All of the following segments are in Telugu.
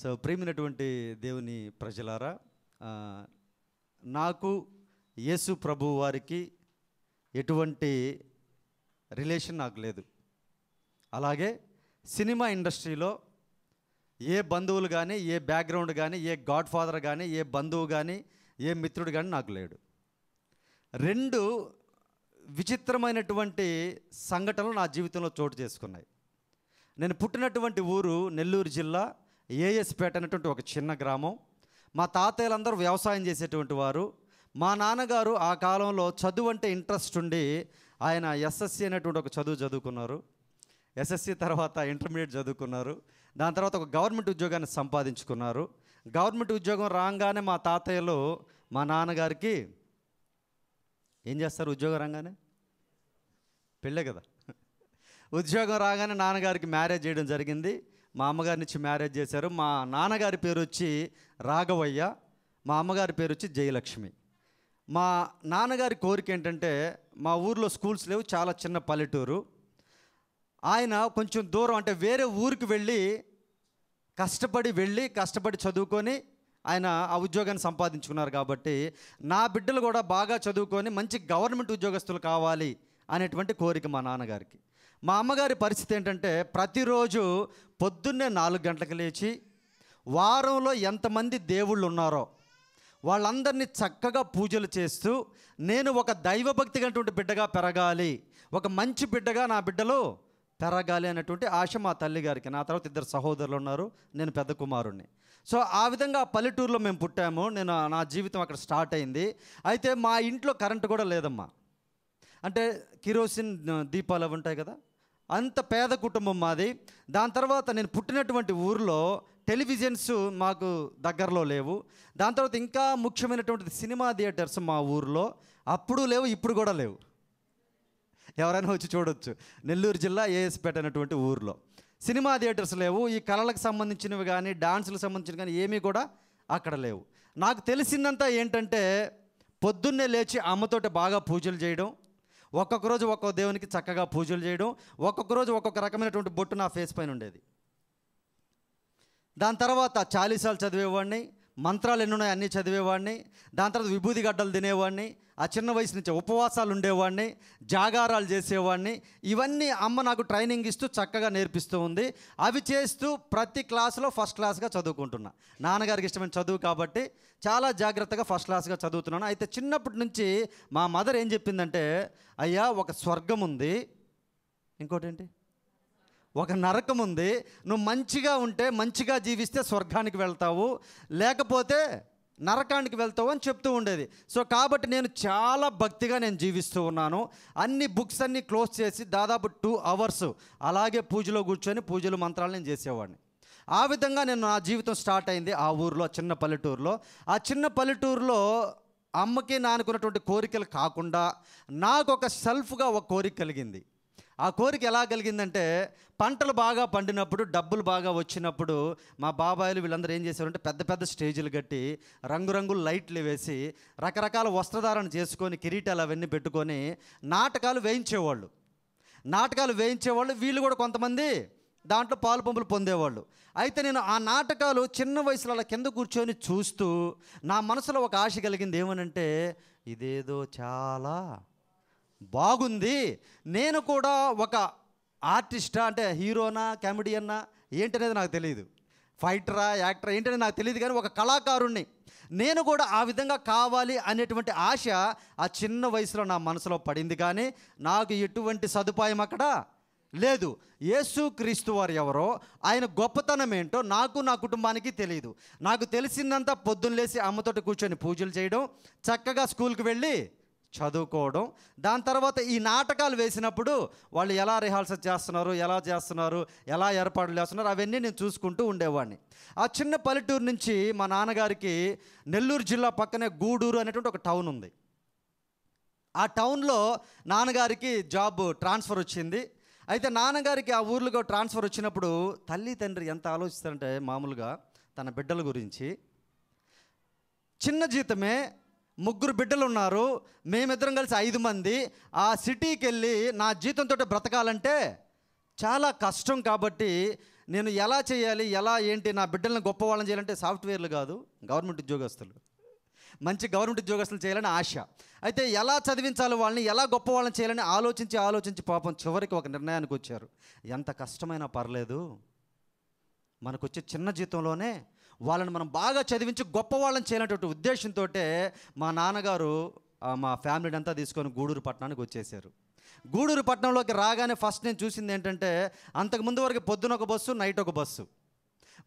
సో ప్రేమినటువంటి దేవుని ప్రజలారా నాకు యేసు ప్రభు వారికి ఎటువంటి రిలేషన్ నాకు లేదు. అలాగే సినిమా ఇండస్ట్రీలో ఏ బంధువులు కానీ ఏ బ్యాక్గ్రౌండ్ కానీ ఏ గాడ్ ఫాదర్ కానీ ఏ బంధువు కానీ ఏ మిత్రుడు కానీ నాకు లేడు. రెండు విచిత్రమైనటువంటి సంఘటనలు నా జీవితంలో చోటు చేసుకున్నాయి. నేను పుట్టినటువంటి ఊరు నెల్లూరు జిల్లా ఏఎస్పేట అనేటువంటి ఒక చిన్న గ్రామం. మా తాతయ్యలందరూ వ్యవసాయం చేసేటువంటి వారు. మా నాన్నగారు ఆ కాలంలో చదువు అంటే ఇంట్రెస్ట్ ఉండి ఆయన ఎస్ఎస్సి అనేటువంటి ఒక చదువు చదువుకున్నారు. ఎస్ఎస్సి తర్వాత ఇంటర్మీడియట్ చదువుకున్నారు. దాని తర్వాత ఒక గవర్నమెంట్ ఉద్యోగాన్ని సంపాదించుకున్నారు. గవర్నమెంట్ ఉద్యోగం రాగానే మా తాతయ్యలు మా నాన్నగారికి ఏం చేస్తారు ఉద్యోగం రాగానే? పెళ్ళే కదా. ఉద్యోగం రాగానే నాన్నగారికి మ్యారేజ్ చేయడం జరిగింది. మా అమ్మగారి నుంచి మ్యారేజ్ చేశారు. మా నాన్నగారి పేరు వచ్చి రాఘవయ్య మా అమ్మగారి పేరు వచ్చి జయలక్ష్మి. మా నాన్నగారి కోరిక ఏంటంటే మా ఊర్లో స్కూల్స్ లేవు చాలా చిన్న పల్లెటూరు. ఆయన కొంచెం దూరం అంటే వేరే ఊరికి వెళ్ళి కష్టపడి వెళ్ళి కష్టపడి చదువుకొని ఆయన ఆ ఉద్యోగాన్ని సంపాదించుకున్నారు కాబట్టి నా బిడ్డలు కూడా బాగా చదువుకొని మంచి గవర్నమెంట్ ఉద్యోగస్తులు కావాలి అనేటువంటి కోరిక మా నాన్నగారికి. మా అమ్మగారి పరిస్థితి ఏంటంటే ప్రతిరోజు పొద్దున్నే నాలుగు గంటలకు లేచి వారంలో ఎంతమంది దేవుళ్ళు ఉన్నారో వాళ్ళందరినీ చక్కగా పూజలు చేస్తూ నేను ఒక దైవభక్తి అటువంటి బిడ్డగా పెరగాలి ఒక మంచి బిడ్డగా నా బిడ్డలు పెరగాలి అనేటువంటి ఆశ మా తల్లి గారికి. నా తర్వాత ఇద్దరు సహోదరులు ఉన్నారు నేను పెద్ద కుమారుణ్ణి. సో ఆ విధంగా పల్లెటూరులో మేము పుట్టాము నేను నా జీవితం అక్కడ స్టార్ట్ అయింది. అయితే మా ఇంట్లో కరెంటు కూడా లేదమ్మా. అంటే కిరోసిన్ దీపాలు అవి ఉంటాయి కదా? అంత పేద కుటుంబం మాది. దాని తర్వాత నేను పుట్టినటువంటి ఊరిలో టెలివిజన్స్ మాకు దగ్గరలో లేవు. దాని తర్వాత ఇంకా ముఖ్యమైనటువంటి సినిమా థియేటర్స్ మా ఊరిలో. అప్పుడు లేవు ఇప్పుడు కూడా లేవు. ఎవరైనా వచ్చి చూడొచ్చు. నెల్లూరు జిల్లా ఏఎస్పేట అనేటువంటి ఊరిలో. సినిమా థియేటర్స్ లేవు. ఈ కళలకు సంబంధించినవి కానీ డాన్సులకు సంబంధించినవి కానీ ఏమీ కూడా అక్కడ లేవు. నాకు తెలిసిందంతా ఏంటంటే పొద్దున్నే లేచి అమ్మతోటి బాగా పూజలు చేయడం ఒక్కొక్క రోజు ఒక్కొక్క దేవునికి చక్కగా పూజలు చేయడం ఒక్కొక్క రోజు ఒక్కొక్క రకమైనటువంటి బొట్టు నా ఫేస్ పైన ఉండేది. దాని తర్వాత చాలీసాలు చదివేవాడిని మంత్రాలు ఎన్నున్నాయి అన్నీ చదివేవాడిని. దాని తర్వాత విభూది గడ్డలు తినేవాడిని. ఆ చిన్న వయసు నుంచి ఉపవాసాలు ఉండేవాడిని. జాగారాలు చేసేవాడిని. ఇవన్నీ అమ్మ నాకు ట్రైనింగ్ ఇస్తూ చక్కగా నేర్పిస్తూ ఉంది. అవి చేస్తూ ప్రతి క్లాస్లో ఫస్ట్ క్లాస్గా చదువుకుంటున్నా. నాన్నగారికి ఇష్టమైన చదువు కాబట్టి చాలా జాగ్రత్తగా ఫస్ట్ క్లాస్గా చదువుతున్నాను. అయితే చిన్నప్పటి నుంచి మా మదర్ ఏం చెప్పిందంటే అయ్యా ఒక స్వర్గం ఉంది. ఇంకోటి ఏంటి ఒక నరకం ఉంది. నువ్వు మంచిగా ఉంటే మంచిగా జీవిస్తే స్వర్గానికి వెళ్తావు. లేకపోతే నరకానికి వెళ్తావు అని చెప్తూ ఉండేది. సో కాబట్టి నేను చాలా భక్తిగా నేను జీవిస్తూ ఉన్నాను. అన్ని బుక్స్ అన్నీ క్లోజ్ చేసి దాదాపు టూ అవర్స్ అలాగే పూజలో కూర్చొని పూజలు మంత్రాలు నేను చేసేవాడిని. ఆ విధంగా నేను నా జీవితం స్టార్ట్ అయింది ఆ ఊర్లో చిన్న పల్లెటూరులో. ఆ చిన్న పల్లెటూరులో అమ్మకి నానుకున్నటువంటి కోరికలు కాకుండా నాకు ఒక సెల్ఫ్గా ఒక కోరిక కలిగింది. ఆ కోరిక ఎలా కలిగిందంటే పంటలు బాగా పండినప్పుడు డబ్బులు బాగా వచ్చినప్పుడు మా బాబాయిలు వీళ్ళందరూ ఏం చేశారంటే పెద్ద పెద్ద స్టేజీలు కట్టి రంగురంగుల లైట్లు వేసి రకరకాల వస్త్రధారణ చేసుకొని కిరీటాలు అవన్నీ పెట్టుకొని నాటకాలు వేయించేవాళ్ళు. నాటకాలు వేయించేవాళ్ళు వీళ్ళు కూడా కొంతమంది దాంట్లో పాలు పంపులు పొందేవాళ్ళు. అయితే నేను ఆ నాటకాలు చిన్న వయసులో అలా కింద కూర్చొని చూస్తూ నా మనసులో ఒక ఆశ కలిగింది ఏమనంటే ఇదేదో చాలా బాగుంది. నేను కూడా ఒక ఆర్టిస్టా అంటే హీరోనా కామెడియన్నా ఏంటనేది నాకు తెలియదు ఫైటరా యాక్టరా ఏంటనేది నాకు తెలియదు కానీ ఒక కళాకారుణ్ణి. నేను కూడా ఆ విధంగా కావాలి అనేటువంటి ఆశ ఆ చిన్న వయసులో నా మనసులో పడింది కానీ నాకు ఎటువంటి సదుపాయం అక్కడ లేదు. యేసు క్రీస్తు వారు ఎవరో ఆయన గొప్పతనం ఏంటో నాకు నా కుటుంబానికి తెలియదు నాకు తెలిసిందంతా పొద్దున్నలేసి అమ్మతోటి కూర్చొని పూజలు చేయడం చక్కగా స్కూల్కి వెళ్ళి చదువుకోవడం. దాని తర్వాత ఈ నాటకాలు వేసినప్పుడు వాళ్ళు ఎలా రిహార్సల్ చేస్తున్నారు ఎలా చేస్తున్నారు ఎలా ఏర్పాట్లు చేస్తున్నారు అవన్నీ నేను చూసుకుంటూ ఉండేవాడిని. ఆ చిన్న పల్లెటూరు నుంచి మా నాన్నగారికి నెల్లూరు జిల్లా పక్కనే గూడూరు అనేటువంటి ఒక టౌన్ ఉంది. ఆ టౌన్లో నాన్నగారికి జాబ్ ట్రాన్స్ఫర్ వచ్చింది. అయితే నాన్నగారికి ఆ ఊర్లో ట్రాన్స్ఫర్ వచ్చినప్పుడు తల్లి తండ్రి ఎంత ఆలోచిస్తారంటే మామూలుగా తన బిడ్డల గురించి చిన్న జీతమే ముగ్గురు బిడ్డలు ఉన్నారు. మేమిద్దరం కలిసి ఐదు మంది. ఆ సిటీకి వెళ్ళి నా జీతంతో బ్రతకాలంటే చాలా కష్టం కాబట్టి నేను ఎలా చేయాలి ఎలా ఏంటి నా బిడ్డలను గొప్ప వాళ్ళని చేయాలంటే సాఫ్ట్వేర్లు కాదు గవర్నమెంట్ ఉద్యోగస్తులు. మంచి గవర్నమెంట్ ఉద్యోగస్తులు చేయాలని ఆశ. అయితే ఎలా చదివించాలి వాళ్ళని ఎలా గొప్ప వాళ్ళని చేయాలని ఆలోచించి ఆలోచించి పాపం చివరికి ఒక నిర్ణయానికి వచ్చారు. ఎంత కష్టమైనా పర్లేదు. మనకు వచ్చే చిన్న జీతంలోనే వాళ్ళని మనం బాగా చదివించి గొప్ప వాళ్ళని చేయాలనేటువంటి ఉద్దేశంతో మా నాన్నగారు మా ఫ్యామిలీని అంతా తీసుకొని గూడూరు పట్టణానికి వచ్చేసారు. గూడూరు పట్టణంలోకి రాగానే ఫస్ట్ నేను చూసింది ఏంటంటే అంతకుముందు వరకు పొద్దున ఒక బస్సు నైట్ ఒక బస్సు.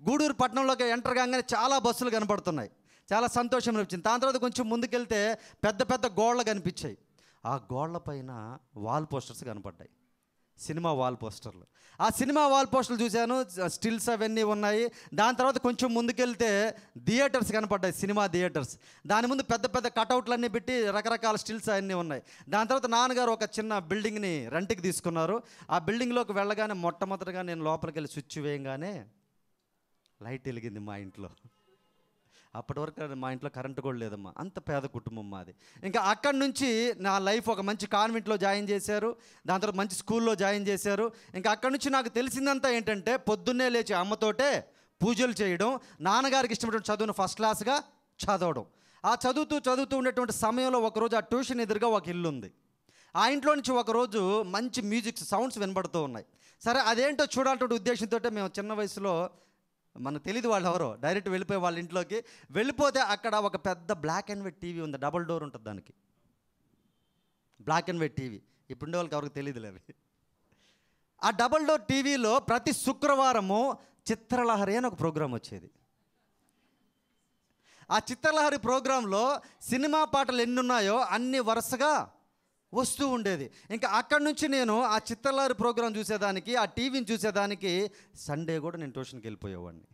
గూడూరు పట్టణంలోకి ఎంటర్ కాగానే చాలా బస్సులు కనపడుతున్నాయి చాలా సంతోషం అనిపించింది. దాని తర్వాత కొంచెం ముందుకెళ్తే పెద్ద పెద్ద గోడలు కనిపించాయి. ఆ గోడల పైన వాల్ పోస్టర్స్ కనపడ్డాయి. సినిమా వాల్ పోస్టర్లు. ఆ సినిమా వాల్ పోస్టర్లు చూశాను స్టిల్స్ అవన్నీ ఉన్నాయి. దాని తర్వాత కొంచెం ముందుకెళ్తే థియేటర్స్ కనపడ్డాయి సినిమా థియేటర్స్. దాని ముందు పెద్ద పెద్ద కటౌట్లు అన్నీ పెట్టి రకరకాల స్టిల్స్ అవన్నీ ఉన్నాయి. దాని తర్వాత నాన్నగారు ఒక చిన్న బిల్డింగ్ని రెంట్కి తీసుకున్నారు. ఆ బిల్డింగ్లోకి వెళ్ళగానే మొట్టమొదటిగా నేను లోపలికి వెళ్ళి స్విచ్ వేయంగానే లైట్ వెలిగింది మా ఇంట్లో. అప్పటి వరకు మా ఇంట్లో కరెంటు కూడా లేదమ్మా. అంత పేద కుటుంబం మాది. ఇంకా అక్కడి నుంచి నా లైఫ్ ఒక మంచి కాన్వెంట్లో జాయిన్ చేశారు. దాని తర్వాత మంచి స్కూల్లో జాయిన్ చేశారు. ఇంకా అక్కడి నుంచి నాకు తెలిసిందంతా ఏంటంటే పొద్దున్నే లేచి అమ్మతోటే పూజలు చేయడం నాన్నగారికి ఇష్టమైనటువంటి చదువును ఫస్ట్ క్లాస్గా చదవడం. ఆ చదువుతూ చదువుతూ ఉండేటువంటి సమయంలో ఒకరోజు ఆ ట్యూషన్ ఎదురుగా ఒక ఇల్లు ఉంది. ఆ ఇంట్లో నుంచి ఒకరోజు మంచి మ్యూజిక్ సౌండ్స్ వినబడుతూ ఉన్నాయి. సరే అదేంటో చూడాలటువంటి ఉద్దేశంతో మేము చిన్న వయసులో మనకు తెలియదు వాళ్ళు ఎవరో. డైరెక్ట్ వెళ్ళిపోయి వాళ్ళ ఇంట్లోకి. వెళ్ళిపోతే అక్కడ ఒక పెద్ద బ్లాక్ అండ్ వైట్ టీవీ ఉంది. డబుల్ డోర్ ఉంటుంది దానికి. బ్లాక్ అండ్ వైట్ టీవీ ఇప్పుడు వాళ్ళకి ఎవరికి తెలియదులే అవి. ఆ డబుల్ డోర్ టీవీలో ప్రతి శుక్రవారము చిత్రలహరి అని ఒక ప్రోగ్రాం వచ్చేది. ఆ చిత్రలహరి ప్రోగ్రాంలో సినిమా పాటలు ఎన్ని ఉన్నాయో అన్ని వరుసగా వస్తూ ఉండేది. ఇంకా అక్కడి నుంచి నేను ఆ చిత్తలారి ప్రోగ్రాం చూసేదానికి ఆ టీవీని చూసేదానికి సండే కూడా నేను ట్యూషన్కి వెళ్ళిపోయేవాడిని.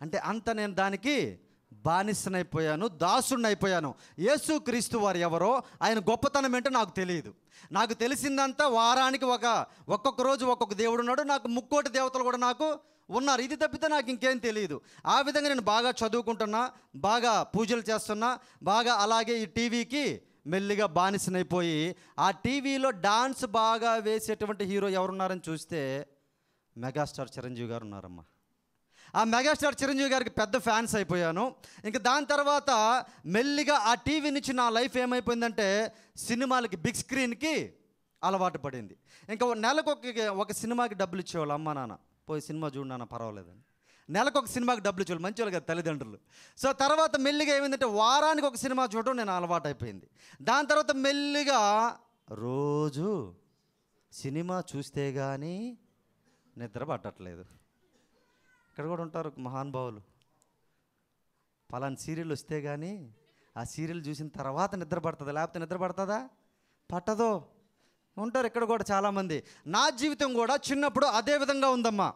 అంటే అంత నేను దానికి బానిసనైపోయాను దాసునైపోయాను యేసు క్రీస్తు వారు ఎవరో ఆయన గొప్పతనం ఏంటో నాకు తెలియదు. నాకు తెలిసిందంతా వారానికి ఒక ఒక్కొక్క రోజు ఒక్కొక్క దేవుడు ఉన్నాడు నాకు ముక్కోటి దేవతలు కూడా నాకు ఉన్నారు. ఇది తప్పితే నాకు ఇంకేం తెలియదు. ఆ విధంగా నేను బాగా చదువుకుంటున్నా బాగా పూజలు చేస్తున్నా బాగా అలాగే ఈ టీవీకి మెల్లిగా బానిసనైపోయి ఆ టీవీలో డాన్స్ బాగా వేసేటువంటి హీరో ఎవరున్నారని చూస్తే మెగాస్టార్ చిరంజీవి గారు ఉన్నారమ్మా. ఆ మెగాస్టార్ చిరంజీవి గారికి పెద్ద ఫ్యాన్స్ అయిపోయాను. ఇంకా దాని తర్వాత మెల్లిగా ఆ టీవీ నుంచి నా లైఫ్ ఏమైపోయిందంటే సినిమాలకి బిగ్ స్క్రీన్కి అలవాటు పడింది. ఇంకా నెలకు ఒక ఒక సినిమాకి డబ్బులు ఇచ్చేవాళ్ళు అమ్మ నాన్న. పోయి సినిమా చూడు నాన్న పర్వాలేదని. నెలకు ఒక సినిమాకి డబ్బులు చూడు మంచి వాళ్ళు కదా తల్లిదండ్రులు. సో తర్వాత మెల్లిగా ఏమైందంటే వారానికి ఒక సినిమా చూడడం నేను అలవాటు అయిపోయింది దాని తర్వాత మెల్లిగా రోజు సినిమా చూస్తే కానీ నిద్ర పట్టట్లేదు. ఇక్కడ కూడా ఉంటారు మహానుభావులు పలానా సీరియల్ వస్తే కానీ ఆ సీరియల్ చూసిన తర్వాత నిద్ర పడుతుంది? లేకపోతే నిద్ర పడుతుందా? పట్టదో. ఉంటారు ఇక్కడ కూడా చాలామంది. నా జీవితం కూడా చిన్నప్పుడు అదే విధంగా ఉందమ్మా.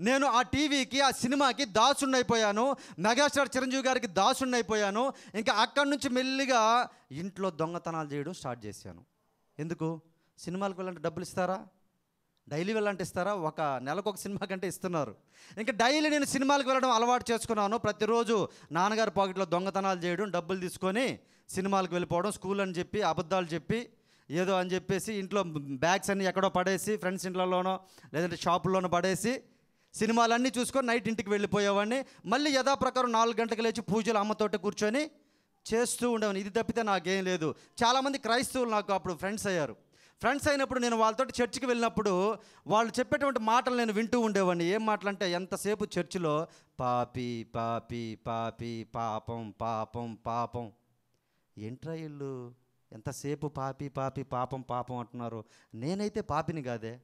నేను ఆ టీవీకి ఆ సినిమాకి దాసుండైపోయాను మెగాస్టార్ చిరంజీవి గారికి దాసుండైపోయాను ఇంకా అక్కడి నుంచి మెల్లిగా ఇంట్లో దొంగతనాలు చేయడం స్టార్ట్ చేశాను. ఎందుకు? సినిమాలకు వెళ్ళాలంటే డబ్బులు ఇస్తారా? డైలీ వెళ్ళంటే ఇస్తారా? ఒక నెలకు ఒక సినిమా కంటే ఇస్తున్నారు. ఇంకా డైలీ నేను సినిమాలకు వెళ్ళడం అలవాటు చేసుకున్నాను. ప్రతిరోజు నాన్నగారి పాకెట్లో దొంగతనాలు చేయడం డబ్బులు తీసుకొని సినిమాలకు వెళ్ళిపోవడం స్కూల్ అని చెప్పి అబద్ధాలు చెప్పి ఏదో అని చెప్పేసి ఇంట్లో బ్యాగ్స్ అన్నీ ఎక్కడో పడేసి ఫ్రెండ్స్ ఇంట్లోనో లేదంటే షాపుల్లోనో పడేసి సినిమాలన్నీ చూసుకొని నైట్ ఇంటికి వెళ్ళిపోయేవాడిని. మళ్ళీ యథాప్రకారం నాలుగు గంటలకు లేచి పూజలు అమ్మతోటి కూర్చొని చేస్తూ ఉండేవాడిని. ఇది తప్పితే నాకేం లేదు. చాలామంది క్రైస్తవులు నాకు అప్పుడు ఫ్రెండ్స్ అయ్యారు. ఫ్రెండ్స్ అయినప్పుడు నేను వాళ్ళతో చర్చికి వెళ్ళినప్పుడు వాళ్ళు చెప్పేటువంటి మాటలు నేను వింటూ ఉండేవాడిని. ఏం మాటలు అంటే ఎంతసేపు చర్చిలో పాపి పాపి పాపి పాపం పాపం పాపం. ఏంట్రా వీళ్ళు? ఎంతసేపు పాపి పాపి పాపం పాపం అంటున్నారు? నేనైతే పాపిని కాదే.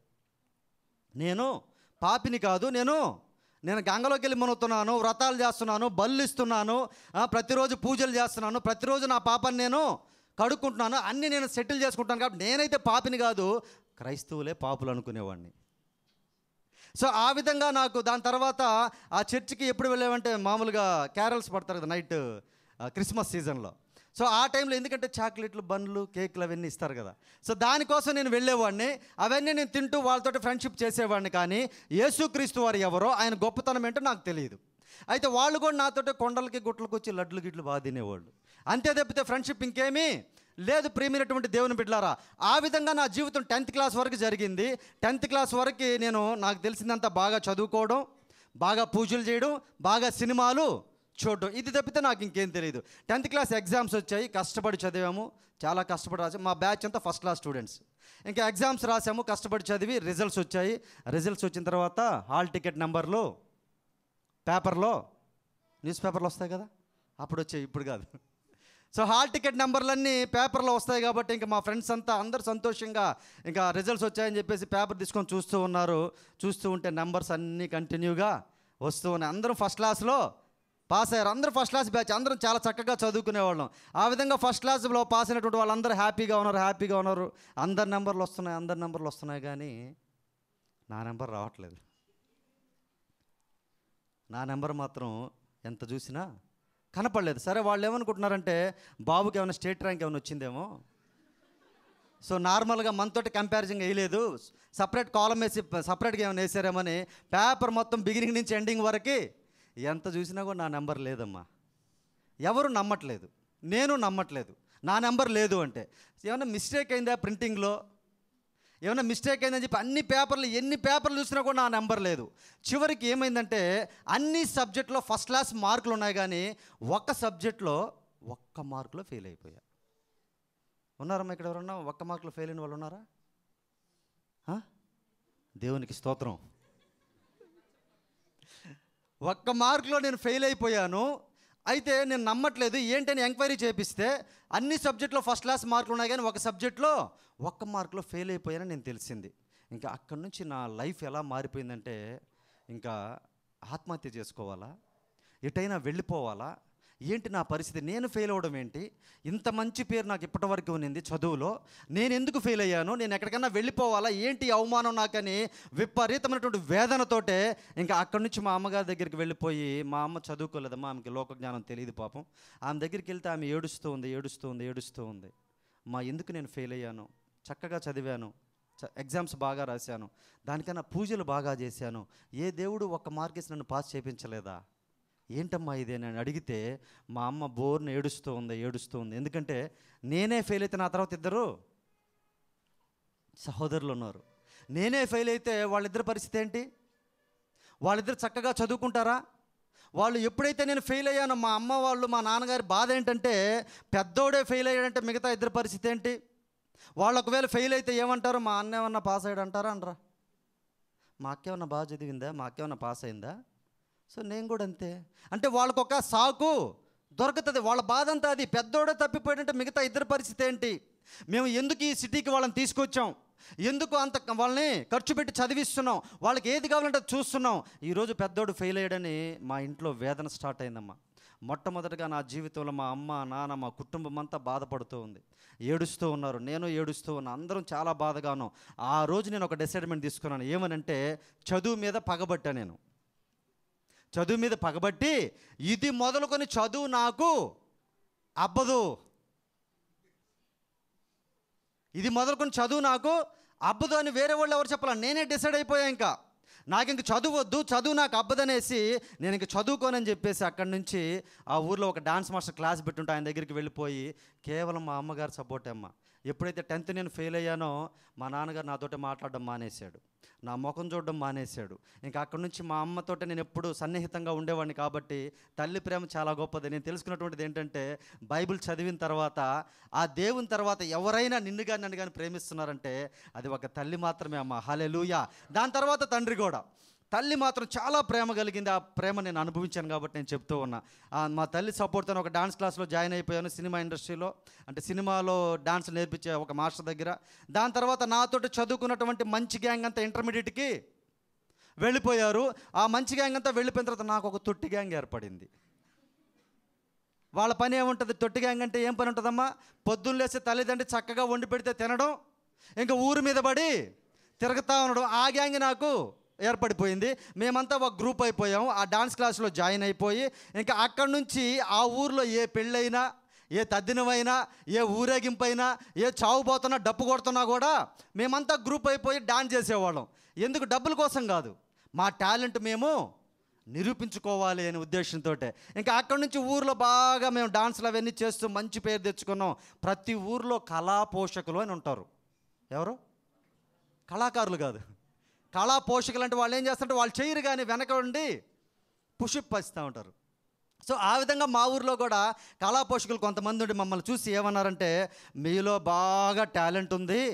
నేను పాపిని కాదు నేను నేను గంగలోకి వెళ్ళి మునుగుతున్నాను వ్రతాలు చేస్తున్నాను బళ్ళు ఇస్తున్నాను ప్రతిరోజు పూజలు చేస్తున్నాను ప్రతిరోజు నా పాపని నేను కడుక్కుంటున్నాను అన్నీ నేను సెటిల్ చేసుకుంటాను కాబట్టి నేనైతే పాపిని కాదు క్రైస్తవులే పాపులు అనుకునేవాడిని. సో ఆ విధంగా నాకు దాని తర్వాత ఆ చర్చికి ఎప్పుడు వెళ్ళామంటే మామూలుగా క్యారల్స్ పడతారు కదా నైట్ క్రిస్మస్ సీజన్లో. సో ఆ టైంలో ఎందుకంటే చాక్లెట్లు బండ్లు కేకులు అవన్నీ ఇస్తారు కదా. సో దానికోసం నేను వెళ్ళేవాడిని. అవన్నీ నేను తింటూ వాళ్ళతో ఫ్రెండ్షిప్ చేసేవాడిని కానీ యేసుక్రీస్తు వారు ఎవరో ఆయన గొప్పతనం ఏంటో నాకు తెలియదు. అయితే వాళ్ళు కూడా నాతోటి కొండలకి గుట్లకు వచ్చి లడ్లు గిట్లు బాగా తినేవాళ్ళు. అంతే తప్పితే ఫ్రెండ్షిప్ ఇంకేమీ లేదు ప్రేమైనటువంటి దేవుని బిడ్డలారా. ఆ విధంగా నా జీవితం టెన్త్ క్లాస్ వరకు జరిగింది. టెన్త్ క్లాస్ వరకు నేను నాకు తెలిసిందంతా బాగా చదువుకోవడం బాగా పూజలు చేయడం బాగా సినిమాలు చూడడం. ఇది తప్పితే నాకు ఇంకేం తెలియదు టెన్త్ క్లాస్ ఎగ్జామ్స్ వచ్చాయి కష్టపడి చదివాము. చాలా కష్టపడి రాసాము మా బ్యాచ్ అంతా ఫస్ట్ క్లాస్ స్టూడెంట్స్. ఇంకా ఎగ్జామ్స్ రాసాము కష్టపడి చదివి రిజల్ట్స్ వచ్చాయి. రిజల్ట్స్ వచ్చిన తర్వాత హాల్ టికెట్ నెంబర్లు పేపర్లో న్యూస్ పేపర్లు వస్తాయి కదా? అప్పుడు వచ్చాయి ఇప్పుడు కాదు. సో హాల్ టికెట్ నెంబర్లన్నీ పేపర్లో వస్తాయి కాబట్టి ఇంకా మా ఫ్రెండ్స్ అంతా అందరు సంతోషంగా ఇంకా రిజల్ట్స్ వచ్చాయని చెప్పేసి పేపర్ తీసుకొని చూస్తూ ఉన్నారు. చూస్తూ ఉంటే నెంబర్స్ అన్నీ కంటిన్యూగా వస్తూ ఉన్నాయి. అందరం ఫస్ట్ క్లాస్లో పాస్ అయ్యారు. అందరూ ఫస్ట్ క్లాస్ బ్యాచ్ అందరం చాలా చక్కగా చదువుకునేవాళ్ళం. ఆ విధంగా ఫస్ట్ క్లాస్లో పాస్ అయినటువంటి వాళ్ళందరూ హ్యాపీగా ఉన్నారు హ్యాపీగా ఉన్నారు. అందరి నెంబర్లు వస్తున్నాయి అందరి నెంబర్లు వస్తున్నాయి కానీ నా నెంబర్ రావట్లేదు. నా నెంబర్ మాత్రం ఎంత చూసినా కనపడలేదు. సరే వాళ్ళు ఏమనుకుంటున్నారంటే బాబుకి ఏమైనా స్టేట్ ర్యాంక్ ఏమైనా వచ్చిందేమో? సో నార్మల్గా మనతోటి కంపారిజన్ వేయలేదు. సపరేట్ కాలం వేసి సపరేట్గా ఏమైనా వేసారేమని పేపర్ మొత్తం బిగినింగ్ నుంచి ఎండింగ్ వరకు ఎంత చూసినా కూడా నా నెంబర్ లేదమ్మా. ఎవరు నమ్మట్లేదు. నేను నమ్మట్లేదు. నా నెంబర్ లేదు అంటే. ఏమైనా మిస్టేక్ అయిందా ప్రింటింగ్లో? ఏమైనా మిస్టేక్ అయిందని చెప్పి అన్ని పేపర్లు ఎన్ని పేపర్లు చూసినా కూడా నా నెంబర్ లేదు. చివరికి ఏమైందంటే అన్ని సబ్జెక్ట్లో ఫస్ట్ క్లాస్ మార్కులు ఉన్నాయి కానీ ఒక్క సబ్జెక్ట్లో ఒక్క మార్కులో ఫెయిల్ అయిపోయా. ఉన్నారమ్మా ఇక్కడ ఎవరన్నా ఒక్క మార్కులో ఫెయిల్ అయిన వాళ్ళు ఉన్నారా? దేవునికి స్తోత్రం. ఒక్క మార్కులో నేను ఫెయిల్ అయిపోయాను. అయితే నేను నమ్మట్లేదు. ఏంటని ఎంక్వైరీ చేపిస్తే అన్ని సబ్జెక్టులో ఫస్ట్ క్లాస్ మార్కులు ఉన్నాయి కానీ ఒక సబ్జెక్ట్లో ఒక్క మార్కులో ఫెయిల్ అయిపోయానని నేను తెలిసింది. ఇంకా అక్కడి నుంచి నా లైఫ్ ఎలా మారిపోయిందంటే ఇంకా ఆత్మహత్య చేసుకోవాలా? ఎటైనా వెళ్ళిపోవాలా? ఏంటి నా పరిస్థితి? నేను ఫెయిల్ అవ్వడం ఏంటి? ఇంత మంచి పేరు నాకు ఇప్పటివరకు ఉన్నింది చదువులో. నేను ఎందుకు ఫెయిల్ అయ్యాను? నేను ఎక్కడికైనా వెళ్ళిపోవాలా? ఏంటి అవమానం నాకని విపరీతమైనటువంటి వేదనతోటే ఇంకా అక్కడి నుంచి మా అమ్మగారి దగ్గరికి వెళ్ళిపోయి మా అమ్మ చదువుకోలేదమ్మా ఆమెకి లోక జ్ఞానం తెలియదు పాపం. ఆమె దగ్గరికి వెళ్తే ఆమె ఏడుస్తూ ఉంది ఏడుస్తూ ఉంది ఏడుస్తూ ఉంది. మా ఎందుకు నేను ఫెయిల్ అయ్యాను? చక్కగా చదివాను. చ- ఎగ్జామ్స్ బాగా రాశాను. దానికన్నా పూజలు బాగా చేశాను. ఏ దేవుడు ఒక్క మార్కేసి నన్ను పాస్ చేయించలేదా ఏంటమ్మా ఇది? అని అడిగితే మా అమ్మ బోర్ని ఏడుస్తూ ఉంది ఏడుస్తూ ఉంది. ఎందుకంటే నేనే ఫెయిల్ అయితే నా తర్వాత ఇద్దరు సహోదరులు ఉన్నారు. నేనే ఫెయిల్ అయితే వాళ్ళిద్దరి పరిస్థితి ఏంటి? వాళ్ళిద్దరు చక్కగా చదువుకుంటారా? వాళ్ళు ఎప్పుడైతే నేను ఫెయిల్ అయ్యానో మా అమ్మ వాళ్ళు మా నాన్నగారి బాధ ఏంటంటే పెద్దోడే ఫెయిల్ అయ్యాడంటే మిగతా ఇద్దరి పరిస్థితి ఏంటి? వాళ్ళు ఒకవేళ ఫెయిల్ అయితే ఏమంటారు? మా అన్న ఏమన్నా పాస్ అయ్యాడు అంటారా అనరా? మా అక్క ఏమన్నా బాగా చదివిందా? మా అక్క ఏమన్నా పాస్ అయిందా? సో నేను కూడా అంతే. అంటే వాళ్ళకు ఒక సాకు దొరుకుతుంది వాళ్ళ బాధ అంతా అది. పెద్దోడే తప్పిపోయాడంటే మిగతా ఇద్దరి పరిస్థితి ఏంటి? మేము ఎందుకు ఈ సిటీకి వాళ్ళని తీసుకొచ్చాం? ఎందుకు అంత వాళ్ళని ఖర్చు పెట్టి చదివిస్తున్నాం? వాళ్ళకి ఏది కావాలంటే చూస్తున్నాం. ఈరోజు పెద్దోడు ఫెయిల్ అయ్యాడని మా ఇంట్లో వేదన స్టార్ట్ అయిందమ్మా. మొట్టమొదటిగా నా జీవితంలో మా అమ్మ నాన్న మా కుటుంబం అంతా బాధపడుతూ ఉంది. ఏడుస్తూ ఉన్నారు. నేను ఏడుస్తూ ఉన్నా. అందరం చాలా బాధగాను. ఆ రోజు నేను ఒక డిసైడ్మెంట్ తీసుకున్నాను. ఏమనంటే చదువు మీద పగబట్టా నేను. చదువు మీద పగబట్టి ఇది మొదలుకొని చదువు నాకు అబ్బదు. ఇది మొదలుకొని చదువు నాకు అబ్బదు అని వేరే వాళ్ళు ఎవరు చెప్పాలి? నేనే డిసైడ్ అయిపోయా ఇంకా. నాకు ఇంక చదువు వద్దు చదువు నాకు అబ్బదనేసి నేను ఇంక చదువుకోనని చెప్పేసి అక్కడి నుంచి ఆ ఊర్లో ఒక డాన్స్ మాస్టర్ క్లాస్ పెట్టుంటే ఆయన దగ్గరికి వెళ్ళిపోయి కేవలం మా అమ్మగారు సపోర్ట్ అమ్మ. ఎప్పుడైతే టెన్త్ నేను ఫెయిల్ అయ్యానో మా నాన్నగారు నాతోటి మాట్లాడడం మానేశాడు. నా ముఖం చూడడం మానేశాడు. ఇంకా అక్కడి నుంచి మా అమ్మతోటి నేను ఎప్పుడు సన్నిహితంగా ఉండేవాడిని కాబట్టి తల్లి ప్రేమ చాలా గొప్పది. నేను తెలుసుకున్నటువంటిది ఏంటంటే బైబిల్ చదివిన తర్వాత ఆ దేవుని తర్వాత ఎవరైనా నిన్ను కానీ నన్ను కానీ ప్రేమిస్తున్నారంటే అది ఒక తల్లి మాత్రమే అమ్మ. హలే దాని తర్వాత తండ్రి కూడా. తల్లి మాత్రం చాలా ప్రేమ కలిగింది. ఆ ప్రేమ నేను అనుభవించాను కాబట్టి నేను చెప్తూ ఉన్నా. మా తల్లి సపోర్ట్తో ఒక డాన్స్ క్లాస్లో జాయిన్ అయిపోయాను సినిమా ఇండస్ట్రీలో. అంటే సినిమాలో డాన్స్ నేర్పించే ఒక మాస్టర్ దగ్గర. దాని తర్వాత నాతోటి చదువుకున్నటువంటి మంచి గ్యాంగ్ అంతా ఇంటర్మీడియట్కి వెళ్ళిపోయారు. ఆ మంచి గ్యాంగ్ అంతా వెళ్ళిపోయిన తర్వాత నాకు ఒక తొట్టి గ్యాంగ్ ఏర్పడింది. వాళ్ళ పని ఏముంటుంది? తొట్టి గ్యాంగ్ అంటే ఏం పని ఉంటుందమ్మా? పొద్దున్న లేస్తే తల్లిదండ్రి చక్కగా వండి పెడితే తినడం. ఇంకా ఊరి మీద పడి తిరగతా ఉండడం. ఆ గ్యాంగ్ నాకు ఏర్పడిపోయింది. మేమంతా ఒక గ్రూప్ అయిపోయాము. ఆ డాన్స్ క్లాస్లో జాయిన్ అయిపోయి ఇంకా అక్కడి నుంచి ఆ ఊర్లో ఏ పెళ్ళైనా ఏ తద్దినమైనా ఏ ఊరేగింపైనా ఏ చావుపోతున్నా డప్పు కొడుతున్నా కూడా మేమంతా గ్రూప్ అయిపోయి డాన్స్ చేసేవాళ్ళం. ఎందుకు డబ్బుల కోసం కాదు మా టాలెంట్ మేము నిరూపించుకోవాలి అనే ఉద్దేశంతో ఇంకా అక్కడి నుంచి ఊర్లో బాగా మేము డాన్సులు అవన్నీ చేస్తూ మంచి పేరు తెచ్చుకున్నాం. ప్రతి ఊర్లో కళా పోషకులు అని ఉంటారు. ఎవరు? కళాకారులు కాదు. కళా పోషకులు అంటే వాళ్ళు ఏం చేస్తారంటే వాళ్ళు చేయరు కానీ వెనక ఉండి పుషప్ పస్తూ ఉంటారు. సో ఆ విధంగా మా ఊర్లో కూడా కళా పోషకులు కొంతమంది ఉండి మమ్మల్ని చూసి ఏమన్నారంటే మీలో బాగా టాలెంట్ ఉంది.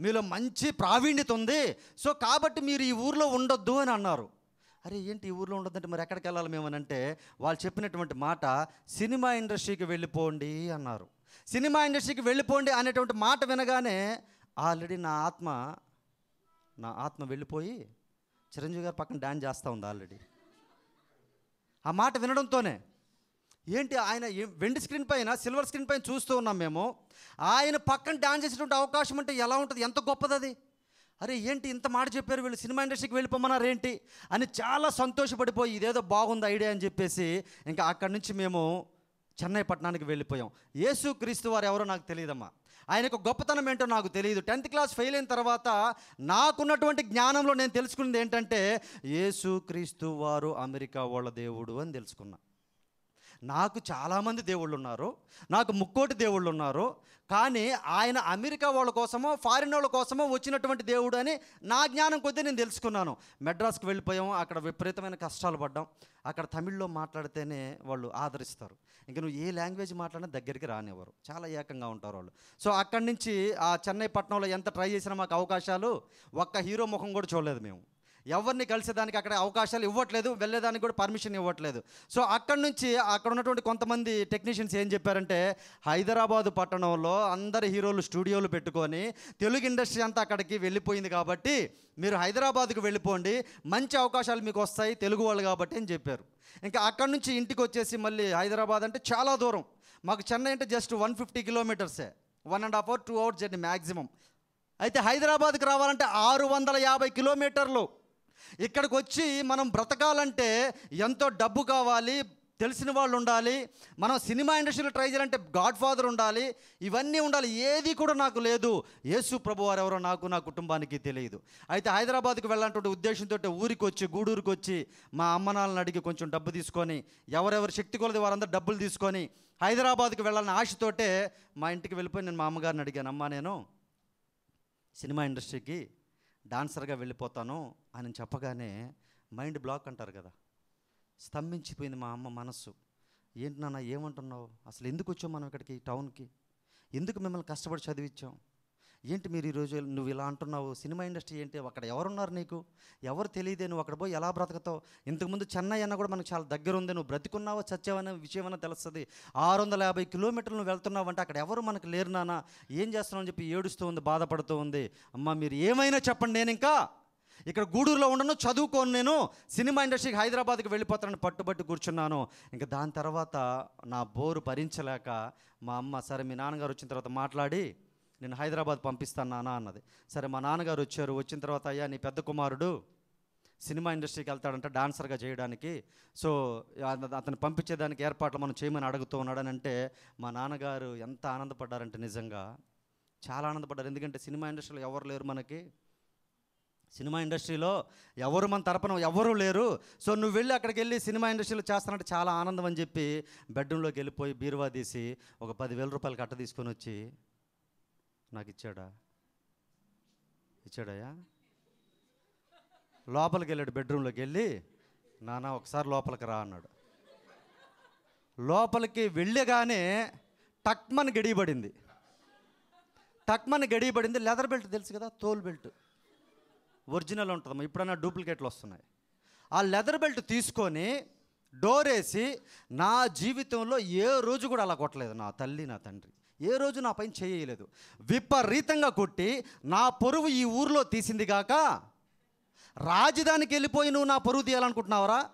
మీలో మంచి ప్రావీణ్యత ఉంది. సో కాబట్టి మీరు ఈ ఊర్లో ఉండొద్దు అని అన్నారు. అరే ఏంటి ఈ ఊర్లో ఉండొద్దంటే మరి ఎక్కడికి వెళ్ళాలి మేము అని అంటే వాళ్ళు చెప్పినటువంటి మాట సినిమా ఇండస్ట్రీకి వెళ్ళిపోండి అన్నారు. సినిమా ఇండస్ట్రీకి వెళ్ళిపోండి అనేటువంటి మాట వినగానే ఆల్రెడీ నా ఆత్మ నా ఆత్మ వెళ్ళిపోయి చిరంజీవి గారు పక్కన డాన్స్ చేస్తూ ఉంది ఆల్రెడీ. ఆ మాట వినడంతోనే ఏంటి ఆయన వెండి స్క్రీన్ పైన సిల్వర్ స్క్రీన్ పైన చూస్తూ ఉన్నాం మేము. ఆయన పక్కన డాన్స్ చేసేటువంటి అవకాశం అంటే ఎలా ఉంటుంది? ఎంత గొప్పది అది అరే ఏంటి ఇంత మాట చెప్పారు? వీళ్ళు సినిమా ఇండస్ట్రీకి వెళ్ళిపోమన్నారు ఏంటి అని చాలా సంతోషపడిపోయి ఇదేదో బాగుంది ఐడియా అని చెప్పేసి ఇంకా అక్కడి నుంచి మేము చెన్నై పట్టణానికి వెళ్ళిపోయాం. యేసు క్రీస్తు వారు ఎవరో నాకు తెలియదమ్మా. ఆయనకు గొప్పతనం ఏంటో నాకు తెలియదు. టెన్త్ క్లాస్ ఫెయిల్ అయిన తర్వాత నాకున్నటువంటి జ్ఞానంలో నేను తెలుసుకున్నది ఏంటంటే యేసు క్రీస్తు వారు అమెరికా వాళ్ళ దేవుడు అని తెలుసుకున్నా. నాకు చాలామంది దేవుళ్ళు ఉన్నారు నాకు ముక్కోటి దేవుళ్ళు ఉన్నారు కానీ ఆయన అమెరికా వాళ్ళ కోసమో ఫారిన్ వాళ్ళ కోసమో వచ్చినటువంటి దేవుడు అని నా జ్ఞానం కొద్దీ నేను తెలుసుకున్నాను. మెడ్రాస్కి వెళ్ళిపోయాము అక్కడ విపరీతమైన కష్టాలు పడ్డాం. అక్కడ తమిళ్ళో మాట్లాడితేనే వాళ్ళు ఆదరిస్తారు. ఇంకా నువ్వు ఏ లాంగ్వేజ్ మాట్లాడినా దగ్గరికి రానివ్వరు. చాలా ఏకంగా ఉంటారు వాళ్ళు. సో అక్కడి నుంచి ఆ చెన్నై పట్టణంలో ఎంత ట్రై చేసినా మాకు అవకాశాలు ఒక్క హీరో ముఖం కూడా చూడలేదు మేము. ఎవరిని కలిసేదానికి అక్కడ అవకాశాలు ఇవ్వట్లేదు వెళ్ళేదానికి కూడా పర్మిషన్ ఇవ్వట్లేదు. సో అక్కడి నుంచి అక్కడ ఉన్నటువంటి కొంతమంది టెక్నీషియన్స్ ఏం చెప్పారంటే హైదరాబాదు పట్టణంలో అందరి హీరోలు స్టూడియోలు పెట్టుకొని తెలుగు ఇండస్ట్రీ అంతా అక్కడికి వెళ్ళిపోయింది కాబట్టి మీరు హైదరాబాద్కు వెళ్ళిపోండి మంచి అవకాశాలు మీకు వస్తాయి తెలుగు వాళ్ళు కాబట్టి అని చెప్పారు. ఇంకా అక్కడి నుంచి ఇంటికి వచ్చేసి మళ్ళీ హైదరాబాద్ అంటే చాలా దూరం. మాకు చెన్నై అంటే just one fifty కిలోమీటర్సే one and half hour two hours journey maximum అయితే హైదరాబాద్కి రావాలంటే ఆరు వందల యాభై కిలోమీటర్లు ఇక్కడికి వచ్చి మనం బ్రతకాలంటే ఎంతో డబ్బు కావాలి తెలిసిన వాళ్ళు ఉండాలి మనం సినిమా ఇండస్ట్రీలో ట్రై చేయాలంటే గాడ్ ఫాదర్ ఉండాలి ఇవన్నీ ఉండాలి ఏది కూడా నాకు లేదు. యేసు ప్రభు వారు ఎవరో నాకు నా కుటుంబానికి తెలియదు. అయితే హైదరాబాద్కి వెళ్ళాలంటే ఉద్దేశంతో ఊరికి వచ్చి గూడూరుకి వచ్చి మా అమ్మ నాన్నని అడిగి కొంచెం డబ్బు తీసుకొని ఎవరెవరు శక్తి కొలది వారందరూ డబ్బులు తీసుకొని హైదరాబాద్కి వెళ్ళాలని ఆశతోటే మా ఇంటికి వెళ్ళిపోయి నేను మా అమ్మగారిని అడిగాను అమ్మ నేను సినిమా ఇండస్ట్రీకి డాన్సర్గా వెళ్ళిపోతాను అని చెప్పగానే మైండ్ బ్లాక్ అంటారు కదా. స్తంభించిపోయింది మా అమ్మ మనస్సు. ఏంటి నాన్న ఏమంటున్నావు? అసలు ఎందుకు వచ్చాం మనం ఇక్కడికి టౌన్కి? ఎందుకు మిమ్మల్ని కష్టపడి చదివించాం ఏంటి మీరు ఈరోజు నువ్వు ఇలా అంటున్నావు? సినిమా ఇండస్ట్రీ ఏంటి? అక్కడ ఎవరున్నారు నీకు? ఎవరు తెలియదే? నువ్వు అక్కడ పోయి ఎలా బ్రతకతావు? ఇంతకుముందు చెన్నై అన్న కూడా మనకు చాలా దగ్గర ఉంది నువ్వు బ్రతికున్నావో? చచ్చావనే విషయం అన్న తెలుస్తుంది. ఆరు వందల యాభై కిలోమీటర్లు నువ్వు వెళ్తున్నావు అంటే అక్కడ ఎవరు మనకు లేరు నాన్న. ఏం చేస్తున్నావు అని చెప్పి ఏడుస్తూ ఉంది బాధపడుతూ ఉంది. అమ్మ మీరు ఏమైనా చెప్పండి నేను ఇంకా. ఇక్కడ గూడూరులో ఉండను చదువుకోను నేను. సినిమా ఇండస్ట్రీకి హైదరాబాద్కి వెళ్ళిపోతానని పట్టుబట్టి కూర్చున్నాను. ఇంకా దాని తర్వాత నా బోరు భరించలేక మా అమ్మ సరే మీ నాన్నగారు వచ్చిన తర్వాత మాట్లాడి నేను హైదరాబాద్ పంపిస్తాను నాన్న అన్నది. సరే మా నాన్నగారు వచ్చారు. వచ్చిన తర్వాత అయ్యా నీ పెద్ద కుమారుడు సినిమా ఇండస్ట్రీకి వెళ్తాడంట డాన్సర్గా చేయడానికి. సో అతను పంపించేదానికి ఏర్పాట్లు మనం చేయమని అడుగుతూ ఉన్నాడని అంటే మా నాన్నగారు ఎంత ఆనందపడ్డారంటే నిజంగా చాలా ఆనందపడ్డారు. ఎందుకంటే సినిమా ఇండస్ట్రీలో ఎవరు లేరు మనకి? సినిమా ఇండస్ట్రీలో ఎవరు మన తరపున ఎవరు లేరు. సో నువ్వు వెళ్ళి అక్కడికి వెళ్ళి సినిమా ఇండస్ట్రీలో చేస్తానంటే చాలా ఆనందం అని చెప్పి బెడ్రూమ్లోకి వెళ్ళిపోయి బీరువా తీసి ఒక పదివేల రూపాయలు కట్ట తీసుకొని వచ్చి నాకు ఇచ్చాడా ఇచ్చాడయ్యా? లోపలికి వెళ్ళాడు బెడ్రూమ్లోకి వెళ్ళి నాన్న ఒకసారి లోపలికి రా అన్నాడు. లోపలికి వెళ్ళగానే టక్మన్ గడియబడింది. టక్మన్ గడియబడింది. లెదర్ బెల్ట్ తెలుసు కదా తోల్ బెల్ట్. ఒరిజినల్ ఉంటుందమ్మా ఇప్పుడన్నా డూప్లికేట్లు వస్తున్నాయి. ఆ లెదర్ బెల్ట్ తీసుకొని డోర్ వేసి నా జీవితంలో ఏ రోజు కూడా అలా కొట్టలేదు నా తల్లి నా తండ్రి. ఏ రోజు నా పైన చేయలేదు. విపరీతంగా కొట్టి నా పొరుగు ఈ ఊర్లో తీసింది కాక రాజధానికి వెళ్ళిపోయి నువ్వు నా పొరుగు తీయాలనుకుంటున్నావరా?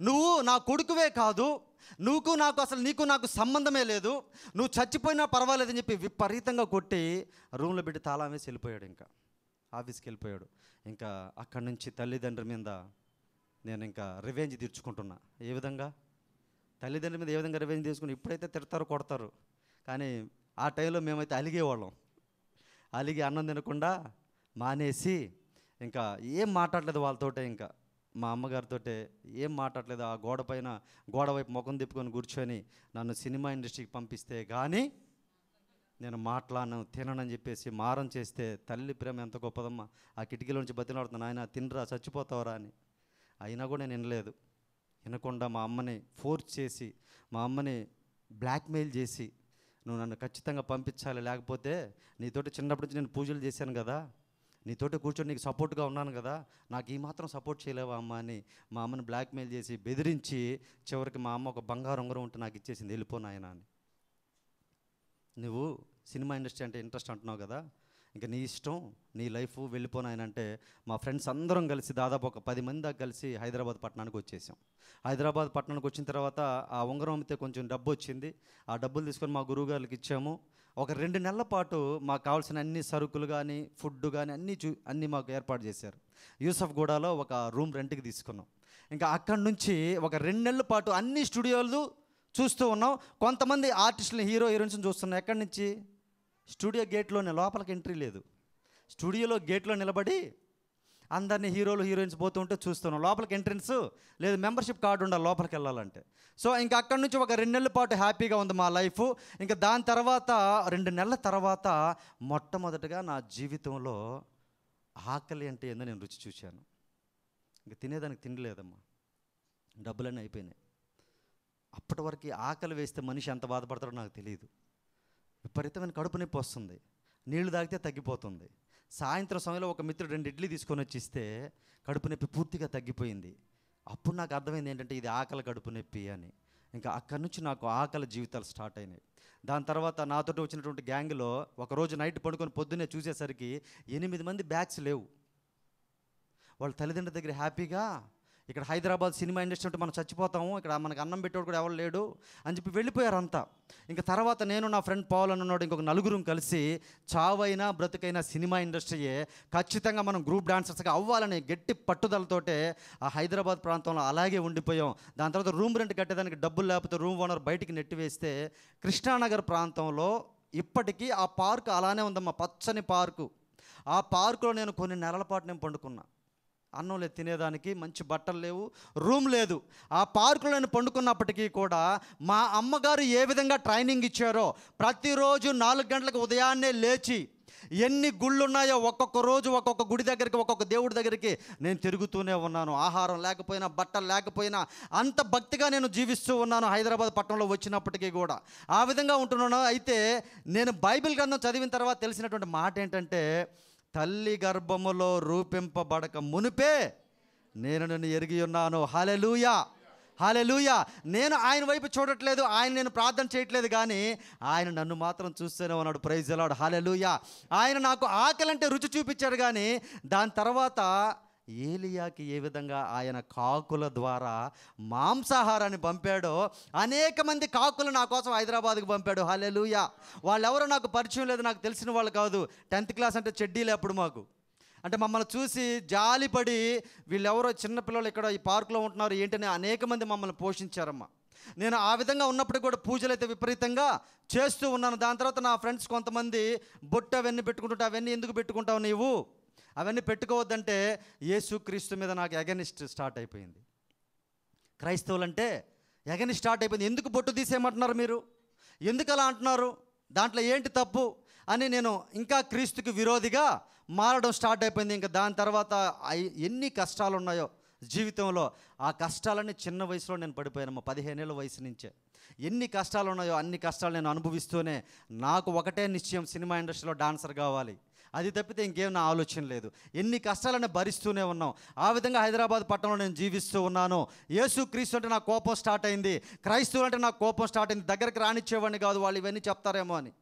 నువ్వు నా కొడుకువే కాదు నువ్వు నాకు అసలు నీకు నాకు సంబంధమే లేదు నువ్వు చచ్చిపోయినా పర్వాలేదని చెప్పి విపరీతంగా కొట్టి రూమ్లో పెట్టి తాళం వేసి వెళ్ళిపోయాడు ఇంకా. ఆఫీస్కి వెళ్ళిపోయాడు. ఇంకా అక్కడి నుంచి తల్లిదండ్రుల మీద నేను ఇంకా రివెంజ్ తీర్చుకుంటున్నా. ఏ విధంగా? తల్లిదండ్రుల మీద ఏ విధంగా రివెంజ్ తీసుకుని ఇప్పుడైతే తిడతారు కొడతారు. కానీ ఆ టైంలో మేమైతే అలిగేవాళ్ళం. అలిగి అన్నం తినకుండా మానేసి ఇంకా ఏం మాట్లాడలేదు వాళ్ళతోటే ఇంకా. మా అమ్మగారితో ఏం మాట్లాడలేదు ఆ గోడ పైన గోడ వైపు ముఖం తిప్పుకొని కూర్చొని నన్ను సినిమా ఇండస్ట్రీకి పంపిస్తే కానీ నేను మాట్లాడను తిననని చెప్పేసి మారం చేస్తే తల్లి ప్రేమ ఎంత గొప్పదమ్మా. ఆ కిటికీలోంచి బతిలాడుతున్నాను ఆయన తినరా చచ్చిపోతావరా అని. అయినా కూడా నేను వినలేదు. వినకుండా మా అమ్మని ఫోర్స్ చేసి మా అమ్మని బ్లాక్మెయిల్ చేసి నువ్వు నన్ను ఖచ్చితంగా పంపించాలి. లేకపోతే నీతోటి చిన్నప్పటి నుంచి నేను పూజలు చేశాను కదా. నీతోటి కూర్చొని నీకు సపోర్ట్గా ఉన్నాను కదా. నాకు ఈ మాత్రం సపోర్ట్ చేయలేవా అమ్మ అని మా అమ్మని బ్లాక్మెయిల్ చేసి బెదిరించి చివరికి మా అమ్మ ఒక బంగారు ఉంగరం ఉంటే నాకు ఇచ్చేసింది. వెళ్ళిపోనాయన అని. నువ్వు సినిమా ఇండస్ట్రీ అంటే ఇంట్రెస్ట్ అంటున్నావు కదా. ఇంకా నీ ఇష్టం నీ లైఫ్ వెళ్ళిపోనాయనంటే మా ఫ్రెండ్స్ అందరం కలిసి దాదాపు ఒక పది మంది దాకా కలిసి హైదరాబాద్ పట్టణానికి వచ్చేసాం. హైదరాబాద్ పట్టణానికి వచ్చిన తర్వాత ఆ ఉంగరం అమ్మితే కొంచెం డబ్బు వచ్చింది. ఆ డబ్బులు తీసుకొని మా గురువు గారికి ఇచ్చాము. ఒక రెండు నెలల పాటు మాకు కావాల్సిన అన్ని సరుకులు కానీ ఫుడ్ కానీ అన్నీ చూ అన్నీ మాకు ఏర్పాటు చేశారు. యూసఫ్ గూడాలో ఒక రూమ్ రెంట్కి తీసుకున్నాం. ఇంకా అక్కడి నుంచి ఒక రెండు నెలల పాటు అన్ని స్టూడియోలు చూస్తూ ఉన్నాం. కొంతమంది ఆర్టిస్టులు హీరో హీరోయిన్స్ని చూస్తున్నాం. ఎక్కడి నుంచి? స్టూడియో గేట్లోనే లోపలికి ఎంట్రీ లేదు. స్టూడియోలో గేట్లో నిలబడి అందరినీ హీరోలు హీరోయిన్స్ పోతుంటే చూస్తున్నాం. లోపలికి ఎంట్రన్స్ లేదు మెంబర్షిప్ కార్డు ఉండాలి లోపలికి వెళ్ళాలంటే. సో ఇంకా అక్కడి నుంచి ఒక రెండు నెలల పాటు హ్యాపీగా ఉంది మా లైఫ్. ఇంకా దాని తర్వాత రెండు నెలల తర్వాత మొట్టమొదటిగా నా జీవితంలో ఆకలి అంటే ఏందో నేను రుచి చూశాను. ఇంకా తినేదానికి తినలేదమ్మా. డబ్బులన్నీ అయిపోయినాయి. అప్పటి వరకు ఆకలి వేస్తే మనిషి ఎంత బాధపడతాడో నాకు తెలియదు. విపరీతమైన కడుపు నొప్పి వస్తుంది. నీళ్ళు తాగితే తగ్గిపోతుంది. సాయంత్రం సమయంలో ఒక మిత్రుడు రెండు ఇడ్లీ తీసుకొని వచ్చి ఇస్తే కడుపు నొప్పి పూర్తిగా తగ్గిపోయింది. అప్పుడు నాకు అర్థమైంది ఏంటంటే ఇది ఆకలి కడుపు నొప్పి అని. ఇంకా అక్కడి నుంచి నాకు ఆకలి జీవితాలు స్టార్ట్ అయినాయి. దాని తర్వాత నాతోటి వచ్చినటువంటి గ్యాంగ్లో ఒకరోజు నైట్ పడుకొని పొద్దున్నే చూసేసరికి ఎనిమిది మంది బ్యాగ్స్ లేవు. వాళ్ళ తల్లిదండ్రుల దగ్గర హ్యాపీగా ఇక్కడ హైదరాబాద్ సినిమా ఇండస్ట్రీ ఉంటే మనం చచ్చిపోతాము ఇక్కడ మనకు అన్నం పెట్టేవాడు కూడా ఎవరు లేడు అని చెప్పి వెళ్ళిపోయారు అంతా. ఇంకా తర్వాత నేను నా ఫ్రెండ్ పావుల్ అని ఉన్నాడు ఇంకొక నలుగురం కలిసి చావైనా బ్రతుకైనా సినిమా ఇండస్ట్రీయే ఖచ్చితంగా మనం గ్రూప్ డాన్సర్స్గా అవ్వాలని గట్టి పట్టుదలతోటే ఆ హైదరాబాద్ ప్రాంతంలో అలాగే ఉండిపోయాం. దాని తర్వాత రూమ్ రెంట్ కట్టేదానికి డబ్బులు లేకపోతే రూమ్ ఓనర్ బయటికి నెట్టివేస్తే కృష్ణానగర్ ప్రాంతంలో ఇప్పటికీ ఆ పార్క్ అలానే ఉందమ్మా పచ్చని పార్కు. ఆ పార్కులో నేను కొన్ని నెలల పాటు నేను పండుకున్నా. అన్నం లేదు తినేదానికి మంచి బట్టలు లేవు రూమ్ లేదు. ఆ పార్కులో నేను పండుకున్నప్పటికీ కూడా మా అమ్మగారు ఏ విధంగా ట్రైనింగ్ ఇచ్చారో ప్రతిరోజు నాలుగు గంటలకు ఉదయాన్నే లేచి ఎన్ని గుళ్ళు ఉన్నాయో ఒక్కొక్క రోజు ఒక్కొక్క గుడి దగ్గరికి ఒక్కొక్క దేవుడి దగ్గరికి నేను తిరుగుతూనే ఉన్నాను. ఆహారం లేకపోయినా బట్టలు లేకపోయినా అంత భక్తిగా నేను జీవిస్తూ ఉన్నాను హైదరాబాద్ పట్టణంలో వచ్చినప్పటికీ కూడా. ఆ విధంగా ఉంటున్నాను. అయితే నేను బైబిల్ గ్రంథం చదివిన తర్వాత తెలిసినటువంటి మాట ఏంటంటే తల్లి గర్భములో రూపింపబడక మునిపే నేను నిన్ను ఎరిగి ఉన్నాను. హాలెలూయా హాలెలూయా నేను ఆయన వైపు చూడట్లేదు ఆయన నేను ప్రార్థన చేయట్లేదు కానీ ఆయన నన్ను మాత్రం చూస్తూనే ఉన్నాడు. ప్రైజ్ అలాడు హాలెలూయా ఆయన నాకు ఆకలంటే రుచి చూపించాడు కానీ దాని తర్వాత ఏలియాకి ఏ విధంగా ఆయన కాకుల ద్వారా మాంసాహారాన్ని పంపాడో అనేక మంది కాకులు నా కోసం హైదరాబాద్కి పంపాడు. హలెలుయా వాళ్ళెవరో నాకు పరిచయం లేదు నాకు తెలిసిన వాళ్ళు కాదు. టెన్త్ క్లాస్ అంటే చెడ్డీలే అప్పుడు మాకు. అంటే మమ్మల్ని చూసి జాలిపడి వీళ్ళెవరో చిన్నపిల్లలు ఇక్కడ ఈ పార్కులో ఉంటున్నారు ఏంటని అనేక మంది మమ్మల్ని పోషించారమ్మా. నేను ఆ విధంగా ఉన్నప్పుడు కూడా పూజలు అయితే విపరీతంగా చేస్తూ ఉన్నాను. దాని తర్వాత నా ఫ్రెండ్స్ కొంతమంది బొట్టు అవన్నీ పెట్టుకుంటుంటే అవన్నీ ఎందుకు పెట్టుకుంటావు నీవు? అవన్నీ పెట్టుకోవద్దంటే యేసుక్రీస్తు మీద నాకు ఎగనిస్ట్ స్టార్ట్ అయిపోయింది. క్రైస్తవులంటే ఎగని స్టార్ట్ అయిపోయింది. ఎందుకు బొట్టు తీసేయమంటున్నారు మీరు? ఎందుకు అలా అంటున్నారు? దాంట్లో ఏంటి తప్పు? అని నేను ఇంకా క్రీస్తుకి విరోధిగా మారడం స్టార్ట్ అయిపోయింది. ఇంకా దాని తర్వాత ఎన్ని కష్టాలు ఉన్నాయో జీవితంలో ఆ కష్టాలన్నీ చిన్న వయసులో నేను పడిపోయాను పదిహేనేళ్ళ వయసు నుంచే. ఎన్ని కష్టాలు ఉన్నాయో అన్ని కష్టాలు నేను అనుభవిస్తూనే నాకు ఒకటే నిశ్చయం సినిమా ఇండస్ట్రీలో డాన్సర్ కావాలి. అది తప్పితే ఇంకేం నా ఆలోచన లేదు. ఎన్ని కష్టాలను భరిస్తూనే ఉన్నాం. ఆ విధంగా హైదరాబాద్ పట్టణంలో నేను జీవిస్తూ ఉన్నాను. యేసు క్రీస్తు అంటే నా కోపం స్టార్ట్ అయింది. క్రైస్తవులు అంటే నా కోపం స్టార్ట్ అయింది. దగ్గరికి రానిచ్చేవాడిని కాదు వాళ్ళు ఇవన్నీ చెప్తారేమో అని.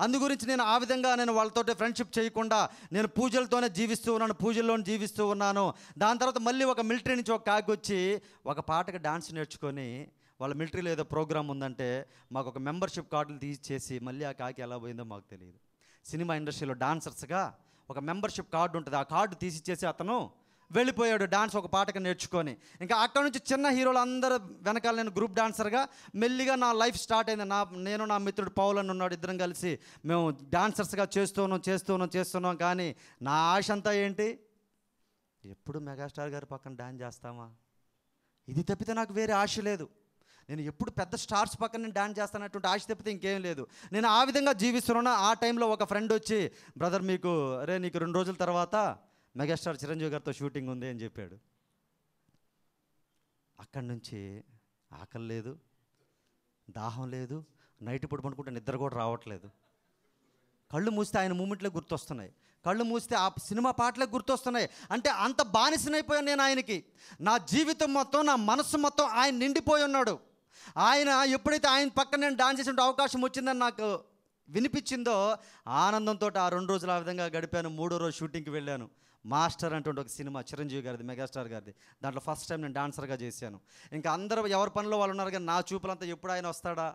అందు గురించి నేను ఆ విధంగా నేను వాళ్ళతో ఫ్రెండ్షిప్ చేయకుండా నేను పూజలతోనే జీవిస్తూ ఉన్నాను పూజల్లోనే జీవిస్తూ ఉన్నాను. దాని తర్వాత మళ్ళీ ఒక మిలిటరీ నుంచి ఒక కాకి వచ్చి ఒక పాటకు డాన్స్ నేర్చుకొని వాళ్ళ మిలిటరీలో ఏదో ప్రోగ్రామ్ ఉందంటే మాకు ఒక మెంబర్షిప్ కార్డులు తీసి చేసి మళ్ళీ ఆ కాకి ఎలా పోయిందో మాకు తెలియదు. సినిమా ఇండస్ట్రీలో డాన్సర్స్గా ఒక మెంబర్షిప్ కార్డు ఉంటుంది. ఆ కార్డు తీసిచ్చేసి అతను వెళ్ళిపోయాడు డాన్స్ ఒక పాటకు నేర్చుకొని. ఇంకా అక్కడ నుంచి చిన్న హీరోలు అందరూ వెనకాల నేను గ్రూప్ డాన్సర్గా మెల్లిగా నా లైఫ్ స్టార్ట్ అయింది. నా నేను నా మిత్రుడు పౌల్ అని ఉన్నాడు ఇద్దరం కలిసి. మేము డాన్సర్స్గా చేస్తున్నాం చేస్తున్నాం చేస్తున్నాం కానీ నా ఆశ అంతా ఏంటి? ఎప్పుడు మెగాస్టార్ గారి పక్కన డాన్స్ చేస్తామా? ఇది తప్పితే నాకు వేరే ఆశ లేదు. నేను ఎప్పుడు పెద్ద స్టార్స్ పక్కన నేను డాన్స్ చేస్తానటువంటి ఆశ తప్పితే ఇంకేం లేదు. నేను ఆ విధంగా జీవిస్తున్నాను ఆ టైంలో ఒక ఫ్రెండ్ వచ్చి బ్రదర్ మీకు అరే నీకు రెండు రోజుల తర్వాత మెగాస్టార్ చిరంజీవి గారితో షూటింగ్ ఉంది అని చెప్పాడు. అక్కడి నుంచి ఆకలి లేదు దాహం లేదు నైట్ ఇప్పుడు పడుకుంటే నిద్ర కూడా రావట్లేదు. కళ్ళు మూస్తే ఆయన మూమెంట్లే గుర్తొస్తున్నాయి. కళ్ళు మూస్తే ఆ సినిమా పాటలే గుర్తొస్తున్నాయి. అంటే అంత బానిసనైపోయాను నేను ఆయనకి. నా జీవితం మొత్తం నా మనస్సు మొత్తం ఆయన నిండిపోయి ఉన్నాడు. ఆయన ఎప్పుడైతే ఆయన పక్కన నేను డాన్స్ చేసే అవకాశం వచ్చిందని నాకు వినిపించిందో ఆనందంతో ఆ రెండు రోజులు ఆ విధంగా గడిపాను. మూడో రోజు షూటింగ్కి వెళ్ళాను. మాస్టర్ అంటుంటే ఒక సినిమా చిరంజీవి గారిది మెగాస్టార్ గారిది. దాంట్లో ఫస్ట్ టైం నేను డాన్సర్గా చేశాను. ఇంకా అందరూ ఎవరి పనిలో వాళ్ళు ఉన్నారు కానీ నా చూపులంతా ఎప్పుడు ఆయన వస్తాడా?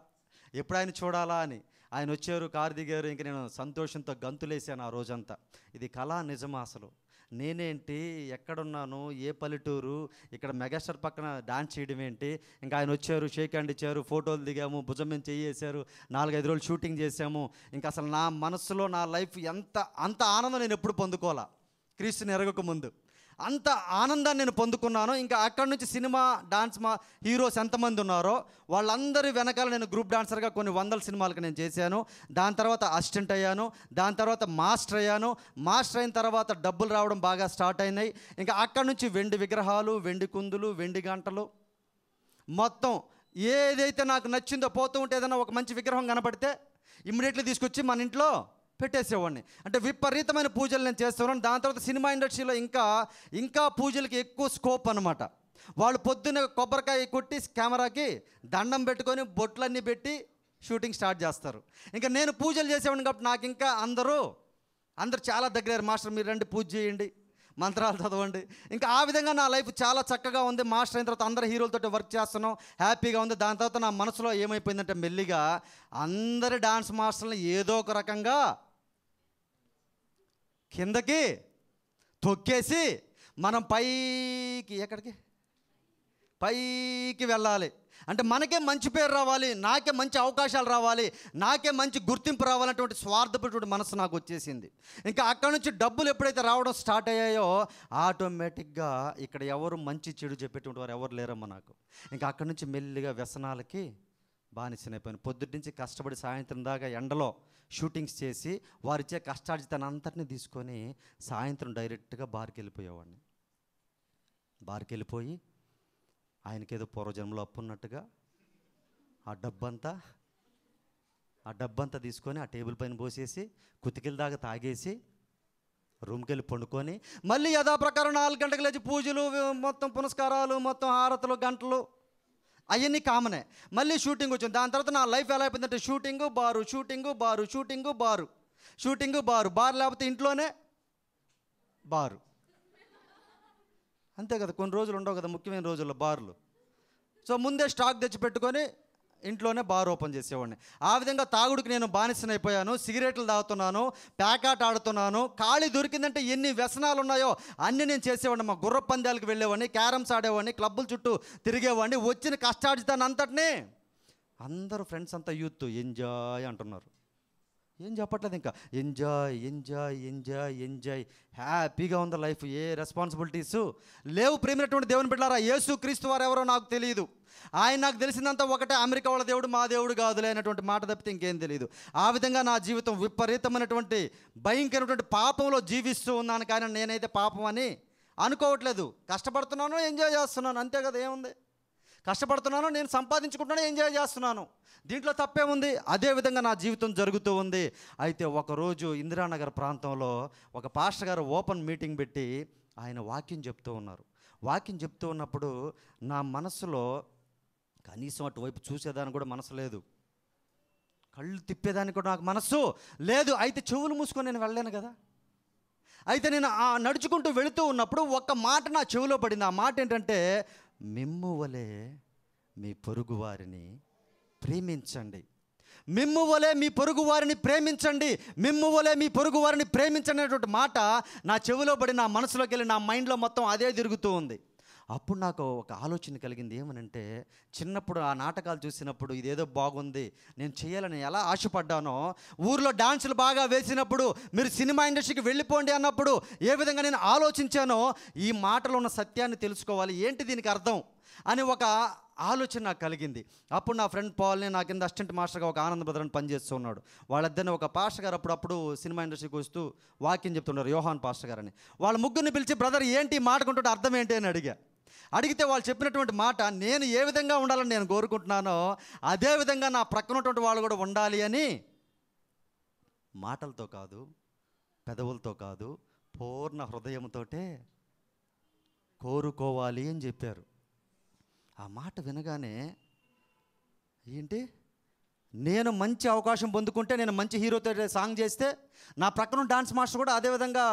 ఎప్పుడు ఆయన చూడాలా అని. ఆయన వచ్చారు కారు దిగారు. ఇంక నేను సంతోషంతో గంతులేసాను ఆ రోజంతా. ఇది కళా నిజమా అసలు? నేనేంటి? ఎక్కడున్నాను? ఏ పల్లెటూరు? ఇక్కడ మెగాస్టార్ పక్కన డాన్స్ చేయడం ఏంటి? ఇంకా ఆయన వచ్చారు షేక్ హ్యాండ్ ఇచ్చారు ఫోటోలు దిగాము భుజం మేము చేసారు నాలుగైదు రోజులు షూటింగ్ చేసాము ఇంకా అసలు నా మనసులో నా లైఫ్ ఎంత అంత ఆనందం నేను ఎప్పుడు పొందుకోవాలా? క్రీస్తుని ఎరగక ముందు. అంత ఆనందాన్ని నేను పొందుకున్నాను. ఇంకా అక్కడి నుంచి సినిమా డాన్స్ మా హీరోస్ ఎంతమంది ఉన్నారో వాళ్ళందరి వెనకాల నేను గ్రూప్ డాన్సర్గా కొన్ని వందల సినిమాలకు నేను చేశాను. దాని తర్వాత అసిస్టెంట్ అయ్యాను. దాని తర్వాత మాస్టర్ అయ్యాను. మాస్టర్ అయిన తర్వాత డబ్బులు రావడం బాగా స్టార్ట్ అయినాయి. ఇంకా అక్కడి నుంచి వెండి విగ్రహాలు వెండి కుందులు వెండి గంటలు మొత్తం ఏదైతే నాకు నచ్చిందో పోతూ ఉంటే ఏదైనా ఒక మంచి విగ్రహం కనపడితే ఇమ్మీడియట్లీ తీసుకొచ్చి మన ఇంట్లో పెట్టేసేవాడిని. అంటే విపరీతమైన పూజలు నేను చేస్తున్నాను దాని తర్వాత సినిమా ఇండస్ట్రీలో ఇంకా ఇంకా పూజలకి ఎక్కువ స్కోప్ అనమాట వాళ్ళు పొద్దున్న కొబ్బరికాయ కొట్టి కెమెరాకి దండం పెట్టుకొని బొట్లన్నీ పెట్టి షూటింగ్ స్టార్ట్ చేస్తారు. ఇంకా నేను పూజలు చేసేవాడిని కాబట్టి నాకు ఇంకా అందరూ అందరు చాలా దగ్గర మాస్టర్ మీరు రండి పూజ చేయండి మంత్రాలు చదవండి. ఇంకా ఆ విధంగా నా లైఫ్ చాలా చక్కగా ఉంది. మాస్టర్ అయిన తర్వాత అందరు హీరోలతో వర్క్ చేస్తున్నాం. హ్యాపీగా ఉంది. దాని తర్వాత నా మనసులో ఏమైపోయిందంటే మెల్లిగా అందరి డాన్స్ మాస్టర్లను ఏదో ఒక రకంగా కిందకి తొక్కేసి మనం పైకి ఎక్కడికి? పైకి వెళ్ళాలి. అంటే మనకే మంచి పేరు రావాలి నాకే మంచి అవకాశాలు రావాలి నాకే మంచి గుర్తింపు రావాలన్నటువంటి స్వార్థపటువంటి మనసు నాకు వచ్చేసింది. ఇంకా అక్కడ నుంచి డబ్బులు ఎప్పుడైతే రావడం స్టార్ట్ అయ్యాయో ఆటోమేటిక్గా ఇక్కడ ఎవరు మంచి చెడు చెప్పేటువంటి వారు ఎవరు లేరమ్మా నాకు. ఇంకా అక్కడి నుంచి మెల్లిగా వ్యసనాలకి బానిసనైపోయాను. పొద్దుటి నుంచి కష్టపడి సాయంత్రం దాకా ఎండలో షూటింగ్స్ చేసి వారిచ్చే కష్టార్జితాన్ని అంతటిని తీసుకొని సాయంత్రం డైరెక్ట్గా బార్కి వెళ్ళిపోయేవాడిని బార్కి వెళ్ళిపోయి ఆయనకేదో పూర్వజన్మలో అప్పు ఉన్నట్టుగా ఆ డబ్బంతా ఆ డబ్బంతా తీసుకొని ఆ టేబుల్ పైన పోసేసి కుతికిల దాకా తాగేసి రూమ్కి వెళ్ళి పండుకొని మళ్ళీ యథాప్రకారం నాలుగు గంటలకు లేచి పూజలు మొత్తం పునస్కారాలు మొత్తం హారతులు గంటలు అవన్నీ కామనే మళ్ళీ షూటింగ్ వచ్చింది. దాని తర్వాత నా లైఫ్ ఎలా అయిపోయిందంటే shooting bar shooting bar shooting bar. Shooting bar. Bar లేకపోతే ఇంట్లోనే బారు. అంతే కదా కొన్ని రోజులు ఉండవు కదా ముఖ్యమైన రోజుల్లో బార్లు. సో ముందే స్టాక్ తెచ్చి పెట్టుకొని ఇంట్లోనే బార్ ఓపెన్ చేసేవాడిని. ఆ విధంగా తాగుడికి నేను బానిసనైపోయాను సిగరెట్లు తాగుతున్నాను ప్యాకాట్ ఆడుతున్నాను ఖాళీ దొరికిందంటే ఎన్ని వ్యసనాలు ఉన్నాయో అన్ని నేను చేసేవాడిని. మా గుర్ర పందాలకు వెళ్ళేవాడిని క్యారమ్స్ ఆడేవాడిని క్లబ్బుల చుట్టూ తిరిగేవాడిని వచ్చిన కష్టార్జితాన్ని అంతటినీ అందరూ ఫ్రెండ్స్ అంతా యూత్ ఎంజాయ్ అంటున్నారు. ఏం చెప్పట్లేదు ఇంకా? ఎంజాయ్ ఎంజాయ్ ఎంజాయ్ ఎంజాయ్ హ్యాపీగా ఉంది లైఫ్. ఏ రెస్పాన్సిబిలిటీస్ లేవు ప్రేమైనటువంటి దేవుని బిడ్డారా యేసు క్రీస్తు వారు ఎవరో నాకు తెలియదు ఆయన నాకు తెలిసినంత ఒకటే అమెరికా వాళ్ళ దేవుడు మా దేవుడు కాదులే అనేటువంటి మాట తప్పితే ఇంకేం తెలియదు ఆ విధంగా నా జీవితం విపరీతమైనటువంటి భయంకరమైనటువంటి పాపంలో జీవిస్తూ ఉన్నాను కానీ నేనైతే పాపం అని అనుకోవట్లేదు. కష్టపడుతున్నాను ఎంజాయ్ చేస్తున్నాను. అంతే కదా ఏముంది? కష్టపడుతున్నాను నేను సంపాదించుకుంటున్నాను ఎంజాయ్ చేస్తున్నాను. దీంట్లో తప్పే అదే విధంగా నా జీవితం జరుగుతూ ఉంది. అయితే ఒకరోజు ఇందిరానగర్ ప్రాంతంలో ఒక పాస్టర్ గారు ఓపెన్ మీటింగ్ పెట్టి ఆయన వాక్యం చెప్తూ ఉన్నారు. వాక్యం చెప్తూ ఉన్నప్పుడు నా మనసులో కనీసం అటువైపు చూసేదానికి కూడా మనసు లేదు. కళ్ళు తిప్పేదానికి కూడా నాకు మనస్సు లేదు. అయితే చెవులు మూసుకొని నేను వెళ్ళలేను కదా. అయితే నేను ఆ నడుచుకుంటూ వెళుతూ ఉన్నప్పుడు ఒక్క మాట నా చెవిలో పడింది. ఆ మాట ఏంటంటే మిమ్ము వలె మీ పొరుగు వారిని ప్రేమించండి. మిమ్ము వలె మీ పొరుగు వారిని ప్రేమించండి. మిమ్ము వలె మీ పొరుగు వారిని ప్రేమించండి అనేటువంటి మాట నా చెవిలో పడి నా మనసులోకి వెళ్ళి నా మైండ్లో మొత్తం అదే తిరుగుతూ ఉంది. అప్పుడు నాకు ఒక ఆలోచన కలిగింది ఏమనంటే చిన్నప్పుడు ఆ నాటకాలు చూసినప్పుడు ఇదేదో బాగుంది నేను చేయాలని ఎలా ఆశపడ్డానో ఊర్లో డాన్సులు బాగా వేసినప్పుడు మీరు సినిమా ఇండస్ట్రీకి వెళ్ళిపోండి అన్నప్పుడు ఏ విధంగా నేను ఆలోచించానో ఈ మాటలో ఉన్న సత్యాన్ని తెలుసుకోవాలి ఏంటి దీనికి అర్థం అని ఒక ఆలోచన నాకు కలిగింది. అప్పుడు నా ఫ్రెండ్ పాల్ని నా కింద అసిస్టెంట్ మాస్టర్గా ఒక ఆనంద భద్రని పనిచేస్తూ ఉన్నాడు. వాళ్ళిద్దరిని ఒక పాస్టర్ గారు అప్పుడప్పుడు సినిమా ఇండస్ట్రీకి వస్తూ వాక్యం చెప్తున్నారు యోహాన్ పాస్టర్ గారని. వాళ్ళ ముగ్గురిని పిలిచి బ్రదర్ ఏంటి ఈ అర్థం ఏంటి? అని అడిగా. అడిగితే వాళ్ళు చెప్పినటువంటి మాట నేను ఏ విధంగా ఉండాలని నేను కోరుకుంటున్నానో అదే విధంగా నా ప్రక్కనటువంటి వాళ్ళు కూడా ఉండాలి అని మాటలతో కాదు పెదవులతో కాదు పూర్ణ హృదయంతోటే కోరుకోవాలి అని చెప్పారు. ఆ మాట వినగానే ఏంటి? నేను మంచి అవకాశం పొందుకుంటే నేను మంచి హీరోతో సాంగ్ చేస్తే నా ప్రక్కన డాన్స్ మాస్టర్ కూడా అదేవిధంగా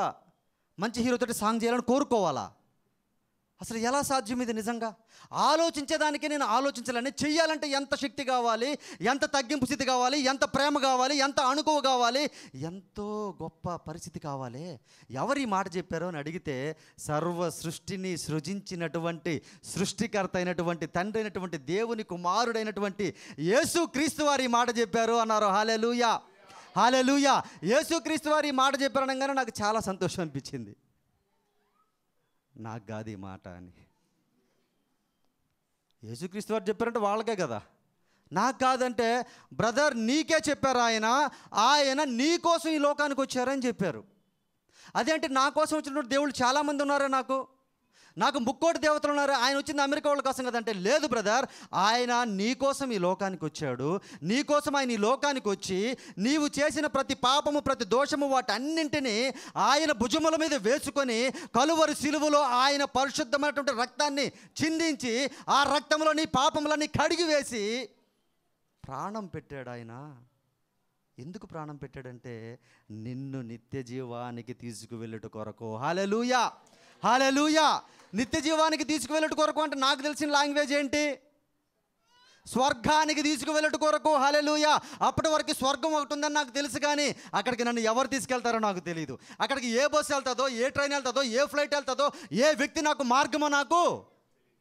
మంచి హీరోతో సాంగ్ చేయాలని కోరుకోవాలా? అసలు ఎలా సాధ్యం ఇది నిజంగా? ఆలోచించేదానికి నేను ఆలోచించాలని. చెయ్యాలంటే ఎంత శక్తి కావాలి? ఎంత తగ్గింపు స్థితి కావాలి? ఎంత ప్రేమ కావాలి? ఎంత అణుకువ కావాలి? ఎంతో గొప్ప పరిస్థితి కావాలి. ఎవరి మాట చెప్పారో అని అడిగితే సర్వ సృష్టిని సృజించినటువంటి సృష్టికర్త అయినటువంటి తండ్రి అయినటువంటి దేవుని కుమారుడైనటువంటి యేసు క్రీస్తు వారి మాట చెప్పారు అన్నారు. హాలెలుయా హాలెలుయా యేసు క్రీస్తు వారి మాట చెప్పారు అనగానే నాకు చాలా సంతోషం అనిపించింది. నాకు కాదు ఈ మాట అని. యేసుక్రీస్తు వారు చెప్పారంటే వాళ్ళకే కదా. నాకు కాదంటే బ్రదర్ నీకే చెప్పారు ఆయన ఆయన నీ కోసం ఈ లోకానికి వచ్చారని చెప్పారు. అదే అంటే నా కోసం వచ్చినటువంటి దేవుళ్ళు చాలామంది ఉన్నారా నాకు? నాకు ముక్కోటి దేవతలు ఉన్నారు. ఆయన వచ్చింది అమెరికా వాళ్ళ కోసం కదంటే లేదు బ్రదర్ ఆయన నీ కోసం ఈ లోకానికి వచ్చాడు. నీ కోసం ఆయన ఈ లోకానికి వచ్చి నీవు చేసిన ప్రతి పాపము ప్రతి దోషము వాటన్నింటినీ ఆయన భుజముల మీద వేసుకొని కలువరి సిలువలో ఆయన పరిశుద్ధమైనటువంటి రక్తాన్ని చిందించి ఆ రక్తంలో నీ పాపములన్నీ కడిగి వేసి ప్రాణం పెట్టాడు ఆయన. ఎందుకు ప్రాణం పెట్టాడంటే నిన్ను నిత్య జీవానికి తీసుకువెళ్ళుట కొరకు. హాలెలూయా హాలెలూయా నిత్య జీవానికి తీసుకువెళ్ళుట కొరకు అంటే నాకు తెలిసిన లాంగ్వేజ్ ఏంటి? స్వర్గానికి తీసుకువెళ్ళట కొరకు హలెలుయ అప్పటి వరకు స్వర్గం ఒకటి ఉందని నాకు తెలుసు కానీ అక్కడికి నన్ను ఎవరు తీసుకెళ్తారో నాకు తెలియదు అక్కడికి ఏ బస్సు వెళ్తుందో ఏ ట్రైన్ వెళ్తుందో ఏ ఫ్లైట్ వెళ్తుందో ఏ వ్యక్తి నాకు మార్గమో నాకు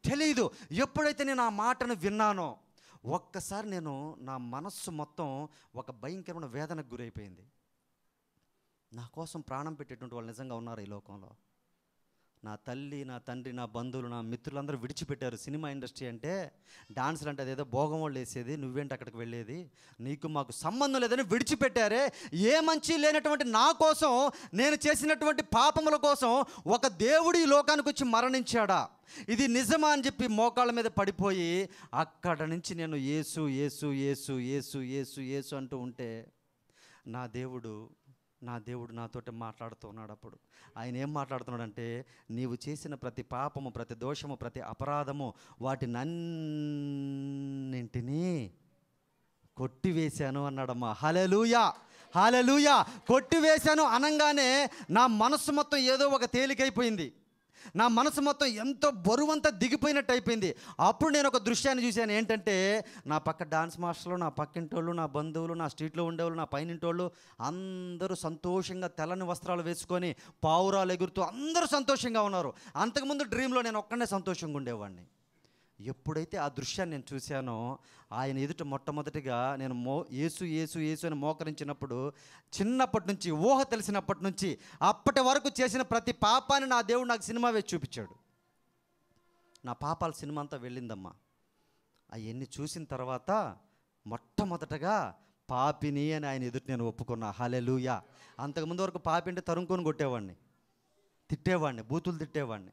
తెలియదు ఎప్పుడైతే నేను ఆ మాటను విన్నానో ఒక్కసారి నేను నా మనస్సు మొత్తం ఒక భయంకరమైన వేదనకు గురైపోయింది. నా కోసం ప్రాణం పెట్టేటువంటి వాళ్ళు నిజంగా ఉన్నారు ఈ లోకంలో. నా తల్లి నా తండ్రి నా బంధువులు నా మిత్రులందరూ విడిచిపెట్టారు సినిమా ఇండస్ట్రీ అంటే. డాన్సులు అంటే అదేదో భోగం వాళ్ళు వేసేది నువ్వేంటి అక్కడికి వెళ్ళేది? నీకు మాకు సంబంధం లేదని విడిచిపెట్టారే. ఏ మంచి లేనటువంటి నా కోసం నేను చేసినటువంటి పాపముల కోసం ఒక దేవుడు ఈ లోకానికి వచ్చి మరణించాడా? ఇది నిజమా అని చెప్పి మోకాళ్ళ మీద పడిపోయి అక్కడ నుంచి నేను ఏసు ఏసు ఏసు ఏసు ఏసు ఏసు అంటూ ఉంటే నా దేవుడు నా దేవుడు నాతోటి మాట్లాడుతున్నాడు అప్పుడు. ఆయన ఏం మాట్లాడుతున్నాడంటే నీవు చేసిన ప్రతి పాపము ప్రతి దోషము ప్రతి అపరాధము వాటినన్నింటినీ కొట్టివేశాను అన్నాడమ్మా. హలెలూయా హలెలూయా కొట్టివేశాను అనగానే నా మనస్సు మొత్తం ఏదో ఒక తేలికైపోయింది. నా మనసు మొత్తం ఎంతో బరువంతా దిగిపోయినట్టు అయిపోయింది. అప్పుడు నేను ఒక దృశ్యాన్ని చూశాను. ఏంటంటే నా పక్క డాన్స్ మాస్టర్లు నా పక్కింటోళ్ళు నా బంధువులు నా స్ట్రీట్లో ఉండేవాళ్ళు నా పైనింటోళ్ళు అందరూ సంతోషంగా తెల్లని వస్త్రాలు వేసుకొని పావురాలు ఎగురుతూ అందరూ సంతోషంగా ఉన్నారు. అంతకుముందు డ్రీమ్లో నేను ఒక్కడే సంతోషంగా ఉండేవాడిని. ఎప్పుడైతే ఆ దృశ్యాన్ని నేను చూశానో ఆయన ఎదుట మొట్టమొదటిగా నేను మో యేసు యేసు యేసు అని మోకరించినప్పుడు చిన్నప్పటి నుంచి ఊహ తెలిసినప్పటి నుంచి అప్పటి వరకు చేసిన ప్రతి పాపాన్ని నా దేవుడు నాకు సినిమా వేసి చూపించాడు. నా పాపాల సినిమా అంతా వెళ్ళిందమ్మా. అవన్నీ చూసిన తర్వాత మొట్టమొదటగా పాపిని అని ఆయన ఎదుటి నేను ఒప్పుకున్నా. హలెలుయా అంతకుముందు వరకు పాపి అంటే తరుముకొని కొట్టేవాడిని. తిట్టేవాడిని బూతులు తిట్టేవాడిని.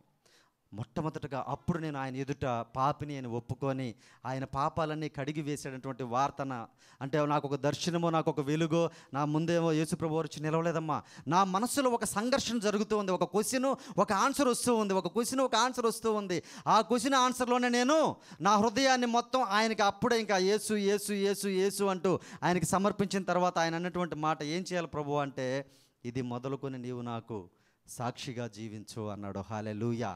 మొట్టమొదటగా అప్పుడు నేను ఆయన ఎదుట పాపిని అని ఒప్పుకొని ఆయన పాపాలన్నీ కడిగి వేసేటటువంటి వార్తన అంటే నాకు ఒక దర్శనమో నాకు ఒక వెలుగో నా ముందేమో యేసుప్రభు వచ్చి నిలవలేదమ్మా. నా మనసులో ఒక సంఘర్షణ జరుగుతూ ఉంది. ఒక క్వశ్చన్ ఒక ఆన్సర్ వస్తూ ఉంది. ఒక క్వశ్చన్ ఒక ఆన్సర్ వస్తూ ఉంది. ఆ క్వశ్చన్ ఆన్సర్లోనే నేను నా హృదయాన్ని మొత్తం ఆయనకి అప్పుడే ఇంకా యేసు యేసు యేసు యేసు అంటూ ఆయనకి సమర్పించిన తర్వాత ఆయన అన్నటువంటి మాట ఏం చేయాలి ప్రభు అంటే ఇది మొదలుకొని నీవు నాకు సాక్షిగా జీవించు అన్నాడు. హాలెలూయా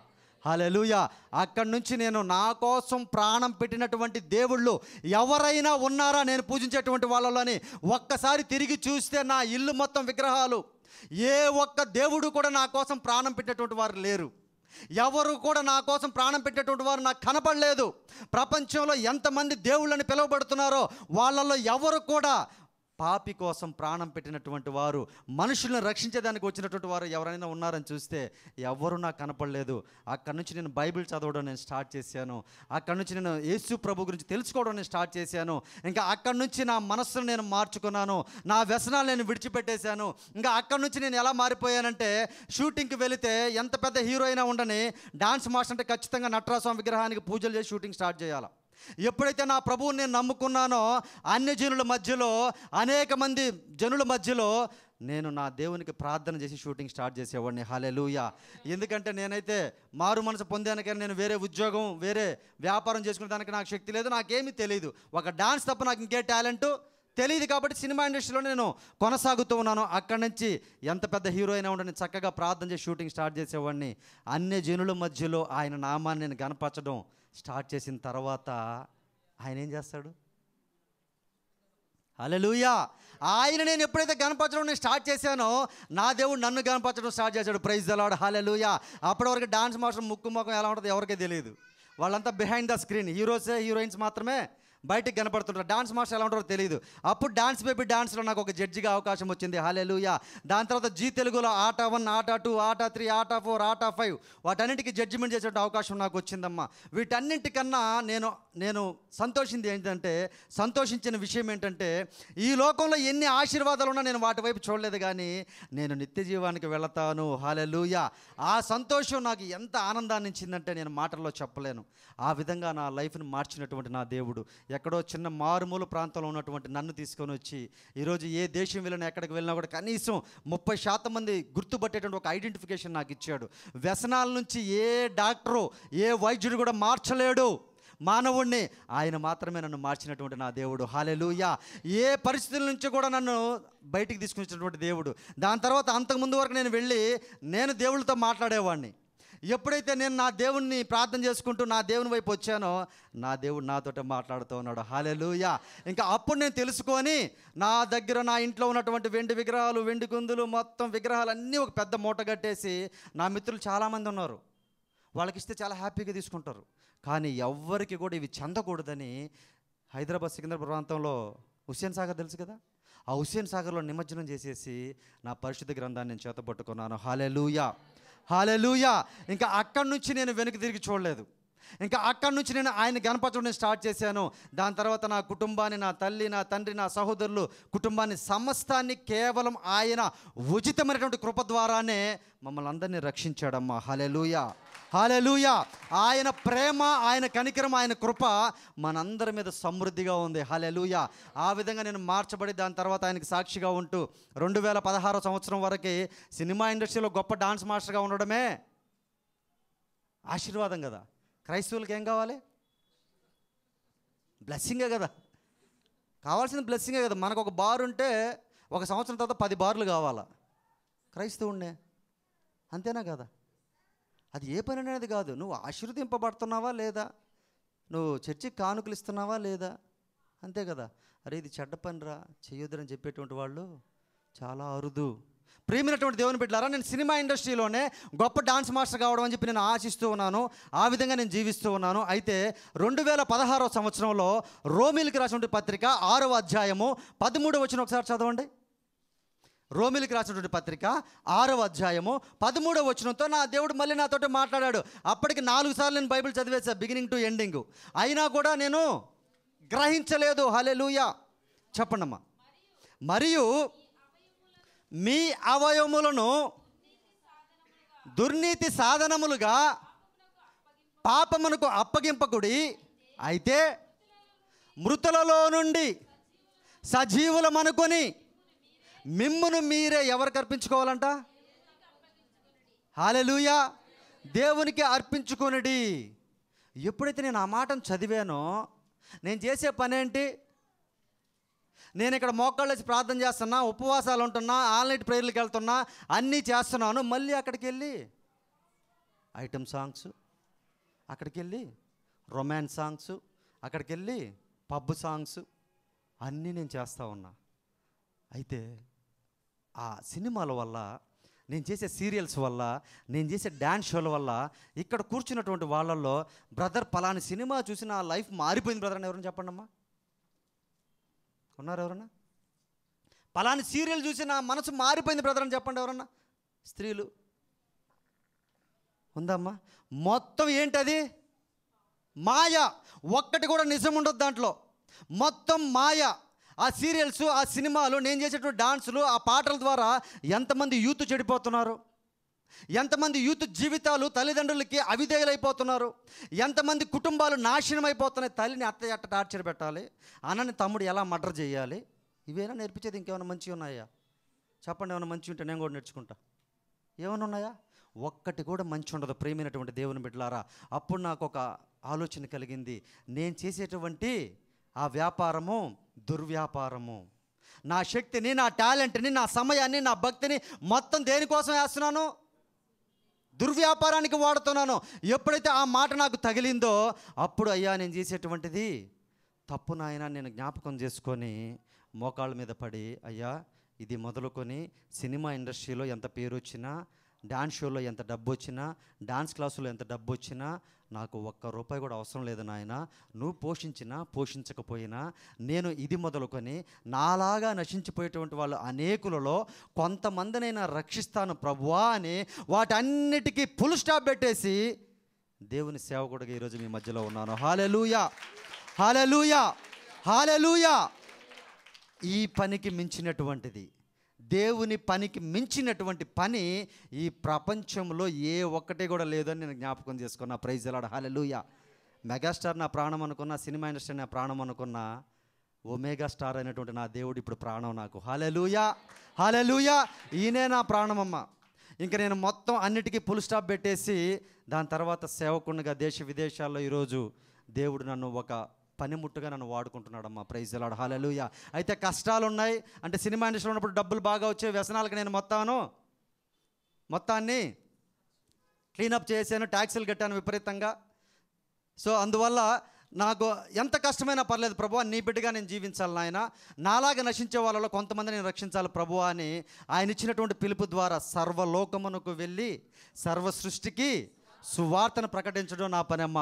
హాలెలూయా అక్కడి నుంచి నేను నా కోసం ప్రాణం పెట్టినటువంటి దేవుళ్ళు ఎవరైనా ఉన్నారా నేను పూజించేటువంటి వాళ్ళని ఒక్కసారి తిరిగి చూస్తే నా ఇల్లు మొత్తం విగ్రహాలు. ఏ ఒక్క దేవుడు కూడా నా కోసం ప్రాణం పెట్టేటువంటి వారు లేరు. ఎవరు కూడా నా కోసం ప్రాణం పెట్టేటువంటి వారు నాకు కనపడలేదు. ప్రపంచంలో ఎంతమంది దేవుళ్ళని పిలువబడుతున్నారో వాళ్ళల్లో ఎవరు కూడా పాపి కోసం ప్రాణం పెట్టినటువంటి వారు మనుషులను రక్షించేదానికి వచ్చినటువంటి వారు ఎవరైనా ఉన్నారని చూస్తే ఎవరు నాకు కనపడలేదు. అక్కడి నుంచి నేను బైబిల్ చదవడం నేను స్టార్ట్ చేశాను. అక్కడి నుంచి నేను యేసు ప్రభు గురించి తెలుసుకోవడం నేను స్టార్ట్ చేశాను. ఇంకా అక్కడి నుంచి నా మనస్సును నేను మార్చుకున్నాను. నా వ్యసనాలు నేను విడిచిపెట్టేశాను. ఇంకా అక్కడి నుంచి నేను ఎలా మారిపోయానంటే షూటింగ్కి వెళితే ఎంత పెద్ద హీరో అయినా ఉండని డాన్స్ మాస్టర్ అంటే ఖచ్చితంగా నటరాస్వామి విగ్రహానికి పూజలు చేసి షూటింగ్ స్టార్ట్ చేయాలి. ఎప్పుడైతే నా ప్రభువుని నేను నమ్ముకున్నానో అన్య జనుల మధ్యలో అనేక మంది జనుల మధ్యలో నేను నా దేవునికి ప్రార్థన చేసి షూటింగ్ స్టార్ట్ చేసేవాడిని. హాలెలూయా ఎందుకంటే నేనైతే మారు మనసు పొందాను నేను వేరే ఉద్యోగం వేరే వ్యాపారం చేసుకునే దానికి నాకు శక్తి లేదు నాకేమీ తెలియదు ఒక డాన్స్ తప్ప నాకు ఇంకే టాలెంటు తెలియదు కాబట్టి సినిమా ఇండస్ట్రీలో నేను కొనసాగుతూ ఉన్నాను. అక్కడి నుంచి ఎంత పెద్ద హీరో అయినా ఉండని చక్కగా ప్రార్థన చేసి షూటింగ్ స్టార్ట్ చేసేవాడిని. అన్ని జనుల మధ్యలో ఆయన నామాన్ని నేను కనపరచడం స్టార్ట్ చేసిన తర్వాత ఆయన ఏం చేస్తాడు? అలలుయా ఆయన నేను ఎప్పుడైతే గణపరచడం నేను స్టార్ట్ చేశానో నా దేవుడు నన్ను గణపరచడం స్టార్ట్ చేశాడు. ప్రైజ్ దలాడ్ హాలెలూయా అప్పటి వరకు డాన్స్ మాస్టర్ ముక్కు ముఖం ఎలా ఉంటుందో ఎవరికీ తెలియదు వాళ్ళంతా బిహైండ్ ద స్క్రీన్ హీరోసే హీరోయిన్స్ మాత్రమే. బయటకు కనపడుతుంటారు. డాన్స్ మాస్టర్ ఎలా ఉంటారో తెలియదు అప్పుడు డాన్స్ బేబీ డాన్స్లో నాకు ఒక జడ్జిగా అవకాశం వచ్చింది. హాలెలూయా దాని తర్వాత జీ తెలుగులో ఆట వన్ ఆట టూ ఆట త్రీ ఆట ఫోర్ ఆట ఫైవ్ వాటన్నిటికీ జడ్జిమెంట్ చేసే అవకాశం నాకు వచ్చిందమ్మా. వీటన్నింటికన్నా నేను నేను సంతోషింది ఏంటంటే సంతోషించిన విషయం ఏంటంటే ఈ లోకంలో ఎన్ని ఆశీర్వాదాలు ఉన్నా నేను వాటి వైపు చూడలేదు కానీ నేను నిత్య జీవానికి వెళతాను. హాలెలుయా ఆ సంతోషం నాకు ఎంత ఆనందాన్ని ఇచ్చిందంటే నేను మాటల్లో చెప్పలేను. ఆ విధంగా నా లైఫ్ని మార్చినటువంటి నా దేవుడు ఎక్కడో చిన్న మారుమూల ప్రాంతంలో ఉన్నటువంటి నన్ను తీసుకొని వచ్చి ఈరోజు ఏ దేశం వెళ్ళినా ఎక్కడికి వెళ్ళినా కూడా కనీసం ముప్పై శాతం మంది గుర్తుపట్టేటువంటి ఒక ఐడెంటిఫికేషన్ నాకు ఇచ్చాడు. వ్యసనాల నుంచి ఏ డాక్టరు ఏ వైద్యుడు కూడా మార్చలేడు. మానవుణ్ణి ఆయన మాత్రమే నన్ను మార్చినటువంటి నా దేవుడు. హాలెలుయా ఏ పరిస్థితుల నుంచి కూడా నన్ను బయటికి తీసుకొచ్చినటువంటి దేవుడు. దాని తర్వాత అంతకుముందు వరకు నేను వెళ్ళి నేను దేవుళ్ళతో మాట్లాడేవాడిని. ఎప్పుడైతే నేను నా దేవుణ్ణి ప్రార్థన చేసుకుంటూ నా దేవుని వైపు వచ్చానో నా దేవుడు నాతో మాట్లాడుతూ ఉన్నాడు. హాలెలుయా ఇంకా అప్పుడు నేను తెలుసుకొని నా దగ్గర నా ఇంట్లో ఉన్నటువంటి వెండి విగ్రహాలు వెండి కుందులు మొత్తం విగ్రహాలు అన్నీ ఒక పెద్ద మూట కట్టేసి నా మిత్రులు చాలామంది ఉన్నారు. వాళ్ళకి ఇస్తే చాలా హ్యాపీగా తీసుకుంటారు. కానీ ఎవ్వరికి కూడా ఇవి చెందకూడదని హైదరాబాద్ సికింద్రాబాద్ ప్రాంతంలో హుస్సేన్ సాగర్ తెలుసు కదా? ఆ హుస్సేన్ సాగర్లో నిమజ్జనం చేసేసి నా పరిశుద్ధ గ్రంథాన్ని నేను చేతపట్టుకున్నాను. Hallelujah hallelujah. ఇంకా అక్కడి నుంచి నేను వెనక్కి తిరిగి చూడలేదు. ఇంకా అక్కడి నుంచి నేను ఆయన గణపతుడిని స్టార్ట్ చేశాను. దాని తర్వాత నా కుటుంబాన్ని నా తల్లి నా తండ్రి నా సహోదరులు కుటుంబాన్ని సమస్తాన్ని కేవలం ఆయన ఉచితమైనటువంటి కృప ద్వారానే మమ్మల్ని అందరినీ రక్షించాడమ్మా. హలెలుయా. హాలెలూయా. ఆయన ప్రేమ ఆయన కనికరం ఆయన కృప మనందరి మీద సమృద్ధిగా ఉంది. హాలెలూయా. ఆ విధంగా నేను మార్చబడి దాని తర్వాత ఆయనకి సాక్షిగా ఉంటూ రెండు వేల పదహారో సంవత్సరం వరకు సినిమా ఇండస్ట్రీలో గొప్ప డాన్స్ మాస్టర్గా ఉండడమే ఆశీర్వాదం కదా. క్రైస్తవులకి ఏం కావాలి? బ్లెస్సింగే కదా. కావాల్సిన బ్లెస్సింగే కదా. మనకు ఒక బార్ ఉంటే ఒక సంవత్సరం తర్వాత పది బార్లు కావాలా? క్రైస్తవుణ్ణే. అంతేనా కదా? అది ఏ పని అనేది కాదు. నువ్వు ఆశీర్వదింపబడుతున్నావా లేదా? నువ్వు చర్చికి కానుకలు ఇస్తున్నావా లేదా? అంతే కదా. అరే ఇది చెడ్డ పనిరా చేయొద్దని చెప్పేటువంటి వాళ్ళు చాలా అరుదు. ప్రియమైనటువంటి దేవుని బిడ్డలారా నేను సినిమా ఇండస్ట్రీలోనే గొప్ప డాన్స్ మాస్టర్ కావడం అని చెప్పి నేను ఆశిస్తూ ఉన్నాను. ఆ విధంగా నేను జీవిస్తూ ఉన్నాను. అయితే రెండు వేల పదహారో సంవత్సరంలో రోమిల్కి రాసినటువంటి పత్రిక ఆరవ అధ్యాయము పదమూడు వచ్చిన ఒకసారి చదవండి. రోమిలికి రాసినటువంటి పత్రిక ఆరవ అధ్యాయము పదమూడవ వచనంతో నా దేవుడు మళ్ళీ నాతోటి మాట్లాడాడు. అప్పటికి నాలుగు సార్లు నేను బైబిల్ చదివేసా బిగినింగ్ టు ఎండింగ్ అయినా కూడా నేను గ్రహించలేదు. హలెలూయా చెప్పండమ్మా. మరియు మీ అవయములను దుర్నీతి సాధనములుగా పాపమునకు అప్పగింపకుడి అయితే మృతులలో నుండి సజీవులమనుకొని మిమ్మును మీరే ఎవరికి అర్పించుకోవాలంట? హాలెలుయా దేవునికి అర్పించుకొనిడి. ఎప్పుడైతే నేను ఆ మాటను చదివానో నేను చేసే పనేంటి? నేను ఇక్కడ మోకాళ్ళేసి ప్రార్థన చేస్తున్నా ఉపవాసాలు ఉంటున్నా ఆన్లైన్ ప్రేయర్లకు వెళ్తున్నా అన్నీ చేస్తున్నాను. మళ్ళీ అక్కడికి వెళ్ళి ఐటమ్ సాంగ్స్ అక్కడికి వెళ్ళి రొమాన్స్ సాంగ్స్ అక్కడికి వెళ్ళి పబ్ సాంగ్స్ అన్నీ నేను చేస్తూ ఉన్నా. అయితే ఆ సినిమాల వల్ల నేను చేసే సీరియల్స్ వల్ల నేను చేసే డ్యాన్స్ షోల వల్ల ఇక్కడ కూర్చున్నటువంటి వాళ్ళల్లో బ్రదర్ పలాని సినిమా చూసి నా లైఫ్ మారిపోయింది బ్రదర్ అని ఎవరైనా చెప్పండి అమ్మా ఉన్నారు ఎవరన్నా? పలాని సీరియల్ చూసి నా మనసు మారిపోయింది బ్రదర్ అని చెప్పండి ఎవరన్నా? స్త్రీలు. ఉందమ్మా. మొత్తం ఏంటది? మాయ. ఒక్కటి కూడా నిజం ఉండదు దాంట్లో. మొత్తం మాయ. ఆ సీరియల్స్ ఆ సినిమాలు నేను చేసేటువంటి డాన్సులు ఆ పాటల ద్వారా ఎంతమంది యూత్ చెడిపోతున్నారు? ఎంతమంది యూత్ జీవితాలు తల్లిదండ్రులకి అవిధేయులైపోతున్నారు? ఎంతమంది కుటుంబాలు నాశనం అయిపోతున్నాయి తల్లిని అత్త ఎట్ట టార్చర్ పెట్టాలి. అన్నని తమ్ముడు ఎలా మర్డర్ చేయాలి? ఇవేనా నేర్పించేది ఇంకేమైనా మంచిగా ఉన్నాయా? చెప్పండి ఏమైనా మంచి ఉంటే నేను కూడా నేర్చుకుంటా. ఏమైనా ఉన్నాయా? ఒక్కటి కూడా మంచి ఉండదు. ప్రేమైనటువంటి దేవుని బిడ్డలారా అప్పుడు నాకు ఒక ఆలోచన కలిగింది. నేను చేసేటువంటి ఆ వ్యాపారము దుర్వ్యాపారము. నా శక్తిని నా టాలెంట్ని నా సమయాన్ని నా భక్తిని మొత్తం దేనికోసం వేస్తున్నాను? దుర్వ్యాపారానికి వాడుతున్నాను. ఎప్పుడైతే ఆ మాట నాకు తగిలిందో అప్పుడు అయ్యా నేను చేసేటువంటిది తప్పు నాయన నేను జ్ఞాపకం చేసుకొని మోకాళ్ళ మీద పడి అయ్యా ఇది మొదలుకొని సినిమా ఇండస్ట్రీలో ఎంత పేరు వచ్చినా డాన్స్ షోలో ఎంత డబ్బు వచ్చినా డాన్స్ క్లాసులో ఎంత డబ్బు వచ్చినా నాకు ఒక్క రూపాయి కూడా అవసరం లేదు నాయన. నువ్వు పోషించినా పోషించకపోయినా నేను ఇది మొదలుకొని నాలాగా నశించిపోయేటువంటి వాళ్ళు అనేకులలో కొంతమందినైనా రక్షిస్తాను ప్రభువా అని వాటన్నిటికీ ఫుల్ స్టాప్ పెట్టేసి దేవుని సేవకుడిగా ఈరోజు మీ మధ్యలో ఉన్నాను. హాలెలూయా హాలెలూయా హాలెలూయా ఈ పనికి మించినటువంటిది దేవుని పనికి మించినటువంటి పని ఈ ప్రపంచంలో ఏ ఒక్కటి కూడా లేదని నేను జ్ఞాపకం చేసుకున్నా. ప్రైజ్ ఎలాడ హాలెలూయా మెగాస్టార్ నా ప్రాణం అనుకున్నా సినిమా ఇండస్ట్రీ నా ప్రాణం అనుకున్నా ఒమేగా స్టార్ అయినటువంటి నా దేవుడు ఇప్పుడు ప్రాణం నాకు. హాలెలూయా హాలెలూయా ఈయనే నా ప్రాణమమ్మ. ఇంకా నేను మొత్తం అన్నిటికీ పుల్ స్టాప్ పెట్టేసి దాని తర్వాత సేవకుండగా దేశ విదేశాల్లో ఈరోజు దేవుడు నన్ను ఒక పనిముట్టుగా నన్ను వాడుకుంటున్నాడమ్మా. ప్రైజ్ అలాడు హాలూయ అయితే కష్టాలు ఉన్నాయి అంటే సినిమా ఇండస్ట్రీలో ఉన్నప్పుడు డబ్బులు బాగా వచ్చే వ్యసనాలకు నేను మొత్తాను. మొత్తాన్ని క్లీనప్ చేశాను ట్యాక్సీలు కట్టాను విపరీతంగా. సో అందువల్ల నాకు ఎంత కష్టమైనా పర్లేదు ప్రభు నీ బిడ్డగా నేను జీవించాలి నాయన. నాలాగా నశించే వాళ్ళలో కొంతమంది నేను రక్షించాలి ప్రభు అని ఆయన ఇచ్చినటువంటి పిలుపు ద్వారా సర్వలోకమునకు వెళ్ళి సర్వ సృష్టికి సువార్తను ప్రకటించడం నా పని అమ్మ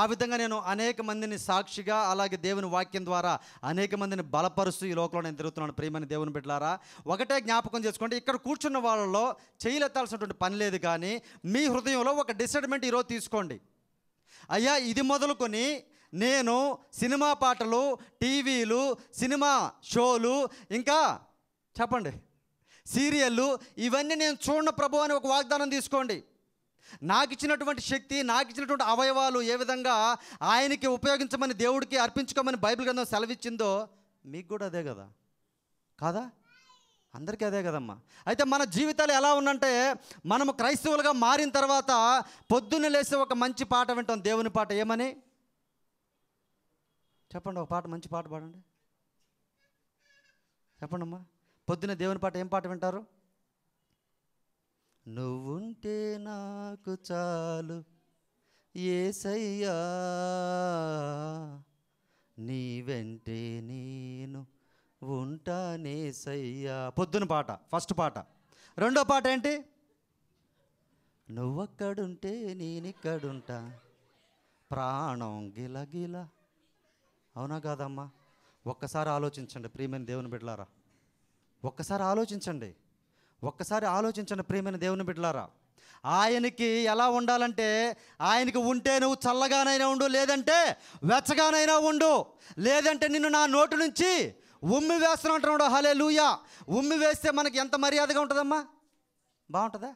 ఆ విధంగా నేను అనేక మందిని సాక్షిగా అలాగే దేవుని వాక్యం ద్వారా అనేక మందిని బలపరుస్తూ ఈ లోకంలో నేను తిరుగుతున్నాను. ప్రియమని దేవుని బిడ్డలారా ఒకటే జ్ఞాపకం చేసుకోండి. ఇక్కడ కూర్చున్న వాళ్ళలో చేయలెత్తాల్సినటువంటి పని లేదు కానీ మీ హృదయంలో ఒక డిసైడ్మెంట్ ఈరోజు తీసుకోండి. అయ్యా ఇది మొదలుకొని నేను సినిమా పాటలు టీవీలు సినిమా షోలు ఇంకా చెప్పండి. సీరియళ్ళు ఇవన్నీ నేను చూడను ప్రభు అని ఒక వాగ్దానం తీసుకోండి. నాకు ఇచ్చినటువంటి శక్తి నాకు ఇచ్చినటువంటి అవయవాలు ఏ విధంగా ఆయనకి ఉపయోగించమని దేవుడికి అర్పించుకోమని బైబిల్ గ్రంథం సెలవిచ్చిందో మీకు కూడా అదే కదా? కాదా? అందరికీ అదే కదమ్మా. అయితే మన జీవితాలు ఎలా ఉందంటే మనము క్రైస్తవులుగా మారిన తర్వాత పొద్దున్నే లేసి ఒక మంచి పాట వింటాం. దేవుని పాట ఏమని? చెప్పండి ఒక పాట మంచి పాట పాడండి. చెప్పండమ్మా. పొద్దున్న దేవుని పాట ఏం పాట వింటారు? నువ్వుంటే నాకు చాలు. ఏసయ్యా నీ వెంటే నేను ఉంటానేసయ్యా పొద్దున పాట ఫస్ట్ పాట. రెండో పాట ఏంటి? నువ్వక్కడుంటే నేనిక్కడుంటా. ప్రాణం గిలగిల అవునా కాదమ్మా? ఒక్కసారి ఆలోచించండి ప్రియమైన దేవుని బిడ్డలారా. ఒక్కసారి ఆలోచించండి. ఒక్కసారి ఆలోచించండి ప్రేమైన దేవుని బిడ్డలారా. ఆయనకి ఎలా ఉండాలంటే ఆయనకి ఉంటే నువ్వు చల్లగానైనా ఉండు లేదంటే వెచ్చగానైనా ఉండు. లేదంటే నిన్ను నా నోటు నుంచి ఉమ్మి వేస్తున్నా అంటున్నాడు. హలే లూయా ఉమ్మి వేస్తే మనకి ఎంత మర్యాదగా ఉంటుందమ్మా? బాగుంటుందా?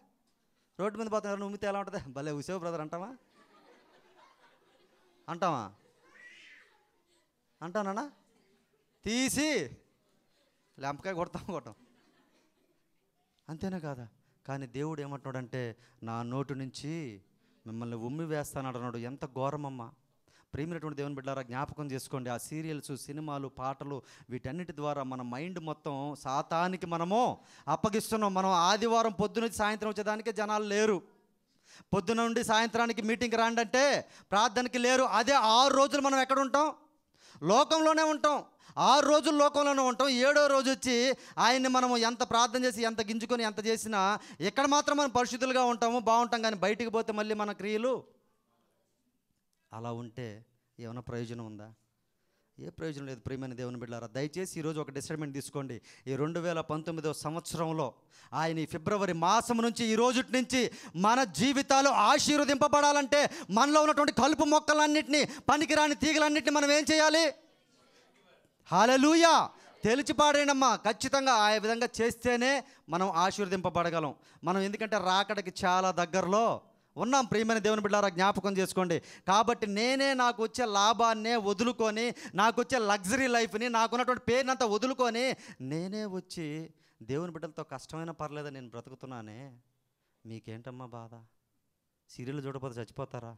రోడ్డు మీద పోతున్నారు ఉమ్మితే ఎలా ఉంటుంది? భలే ఉసేవ్ బ్రదర్ అంటావా? అంటావా? అంటానా తీసి లెంపకాయ కొడతాం కొట్టాం అంతేనా కాదా? కానీ దేవుడు ఏమంటున్నాడంటే నా నోటు నుంచి మిమ్మల్ని ఉమ్మి వేస్తానంటున్నాడు ఎంత ఘోరమమ్మా. ప్రేమైనటువంటి దేవుని బిడ్డారా జ్ఞాపకం చేసుకోండి. ఆ సీరియల్స్ సినిమాలు పాటలు వీటన్నిటి ద్వారా మన మైండ్ మొత్తం సాతానికి మనము అప్పగిస్తున్నాం. మనం ఆదివారం పొద్దున సాయంత్రం వచ్చేదానికి జనాలు లేరు. పొద్దున నుండి సాయంత్రానికి మీటింగ్ రాండి అంటే ప్రార్థనకి లేరు. అదే ఆరు రోజులు మనం ఎక్కడ ఉంటాం? లోకంలోనే ఉంటాం. ఆరు రోజులు లోకంలోనే ఉంటాం. ఏడో రోజు వచ్చి ఆయన్ని మనం ఎంత ప్రార్థన చేసి ఎంత గింజుకొని ఎంత చేసినా ఇక్కడ మాత్రం మనం పరిశుద్ధులుగా ఉంటాము బాగుంటాం కానీ బయటికి పోతే మళ్ళీ మన క్రియలు అలా ఉంటే ఏమైనా ప్రయోజనం ఉందా? ఏ ప్రయోజనం లేదు ప్రియమైన దేవుని బిడ్డారా దయచేసి ఈరోజు ఒక డిసైడ్మెంట్ తీసుకోండి. ఈ రెండు వేల పంతొమ్మిదవ సంవత్సరంలో ఆయన ఈ ఫిబ్రవరి మాసం నుంచి ఈ రోజు నుంచి మన జీవితాలు ఆశీర్వదింపబడాలంటే మనలో ఉన్నటువంటి కలుపు మొక్కలన్నింటినీ పనికిరాని తీగలన్నింటినీ మనం ఏం చేయాలి? హాలలుయా తేల్చిపాడేనమ్మా ఖచ్చితంగా ఆ విధంగా చేస్తేనే మనం ఆశీర్వదింపబడగలం. మనం ఎందుకంటే రాకడకి చాలా దగ్గరలో ఉన్నాం ప్రియమైన దేవుని బిడ్డారా జ్ఞాపకం చేసుకోండి. కాబట్టి నేనే నాకు వచ్చే లాభాన్నే వదులుకొని నాకు వచ్చే లగ్జరీ లైఫ్ని నాకున్నటువంటి పేరునంతా వదులుకొని నేనే వచ్చి దేవుని బిడ్డలతో కష్టమైన పర్లేదు నేను బ్రతుకుతున్నానే. మీకేంటమ్మా బాధ? సీరియల్ చూడకపోతే చచ్చిపోతారా?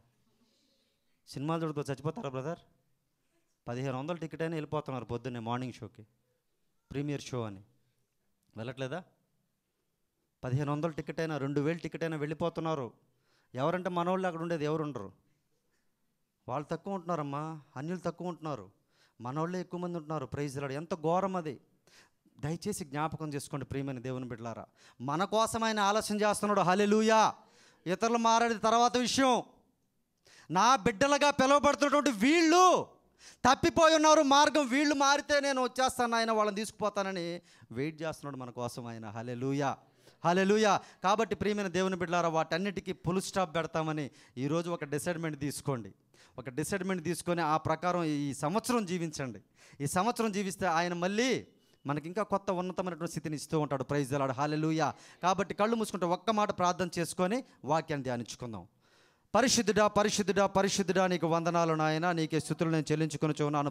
సినిమాలు చూడకపోతే చచ్చిపోతారా బ్రదర్? పదిహేను వందల టికెట్ అయినా వెళ్ళిపోతున్నారు పొద్దున్నే మార్నింగ్ షోకి. ప్రీమియర్ షో అని. వెళ్ళట్లేదా? పదిహేను వందల టికెట్ అయినా రెండు వేలు టికెట్ అయినా వెళ్ళిపోతున్నారు. ఎవరంటే మనోళ్ళు అక్కడ ఉండేది ఎవరు ఉండరు. వాళ్ళు తక్కువ ఉంటున్నారమ్మా అన్యులు తక్కువ ఉంటున్నారు. మనోళ్ళే ఎక్కువ మంది ఉంటున్నారు ప్రైజ్ లాడు ఎంత ఘోరం అది. దయచేసి జ్ఞాపకం చేసుకోండి ప్రియమైన దేవుని బిడ్డలారా. మన కోసం ఆయన ఆలస్యం చేస్తున్నాడు. హలెలుయా ఇతరులు మారేది తర్వాత విషయం. నా బిడ్డలుగా పిలువబడుతున్నటువంటి వీళ్ళు తప్పిపోయి ఉన్నారు. మార్గం వీళ్ళు మారితే నేను వచ్చేస్తాను. ఆయన వాళ్ళని తీసుకుపోతానని వెయిట్ చేస్తున్నాడు మన కోసం ఆయన. హలెలుయా హలెలూయా కాబట్టి ప్రియమైన దేవుని బిడ్డలారా వాటన్నిటికీ ఫుల్ స్టాప్ పెడతామని ఈరోజు ఒక డిసైడ్మెంట్ తీసుకోండి. ఒక డిసైడ్మెంట్ తీసుకొని ఆ ప్రకారం ఈ సంవత్సరం జీవించండి. ఈ సంవత్సరం జీవిస్తే ఆయన మళ్ళీ మనకి ఇంకా కొత్త ఉన్నతమైనటువంటి స్థితిని ఇస్తూ ఉంటాడు. ప్రైజ్ అలాడు హాలెలుయ కాబట్టి కళ్ళు మూసుకుంటే ఒక్క మాట ప్రార్థన చేసుకొని వాక్యాన్ని ధ్యానించుకుందాం. పరిశుద్ధుడా పరిశుద్ధుడా పరిశుద్ధుడా నీకు వందనాలు నాయన. నీకే స్థుతులు నేను చెల్లించుకొని చూన్నాను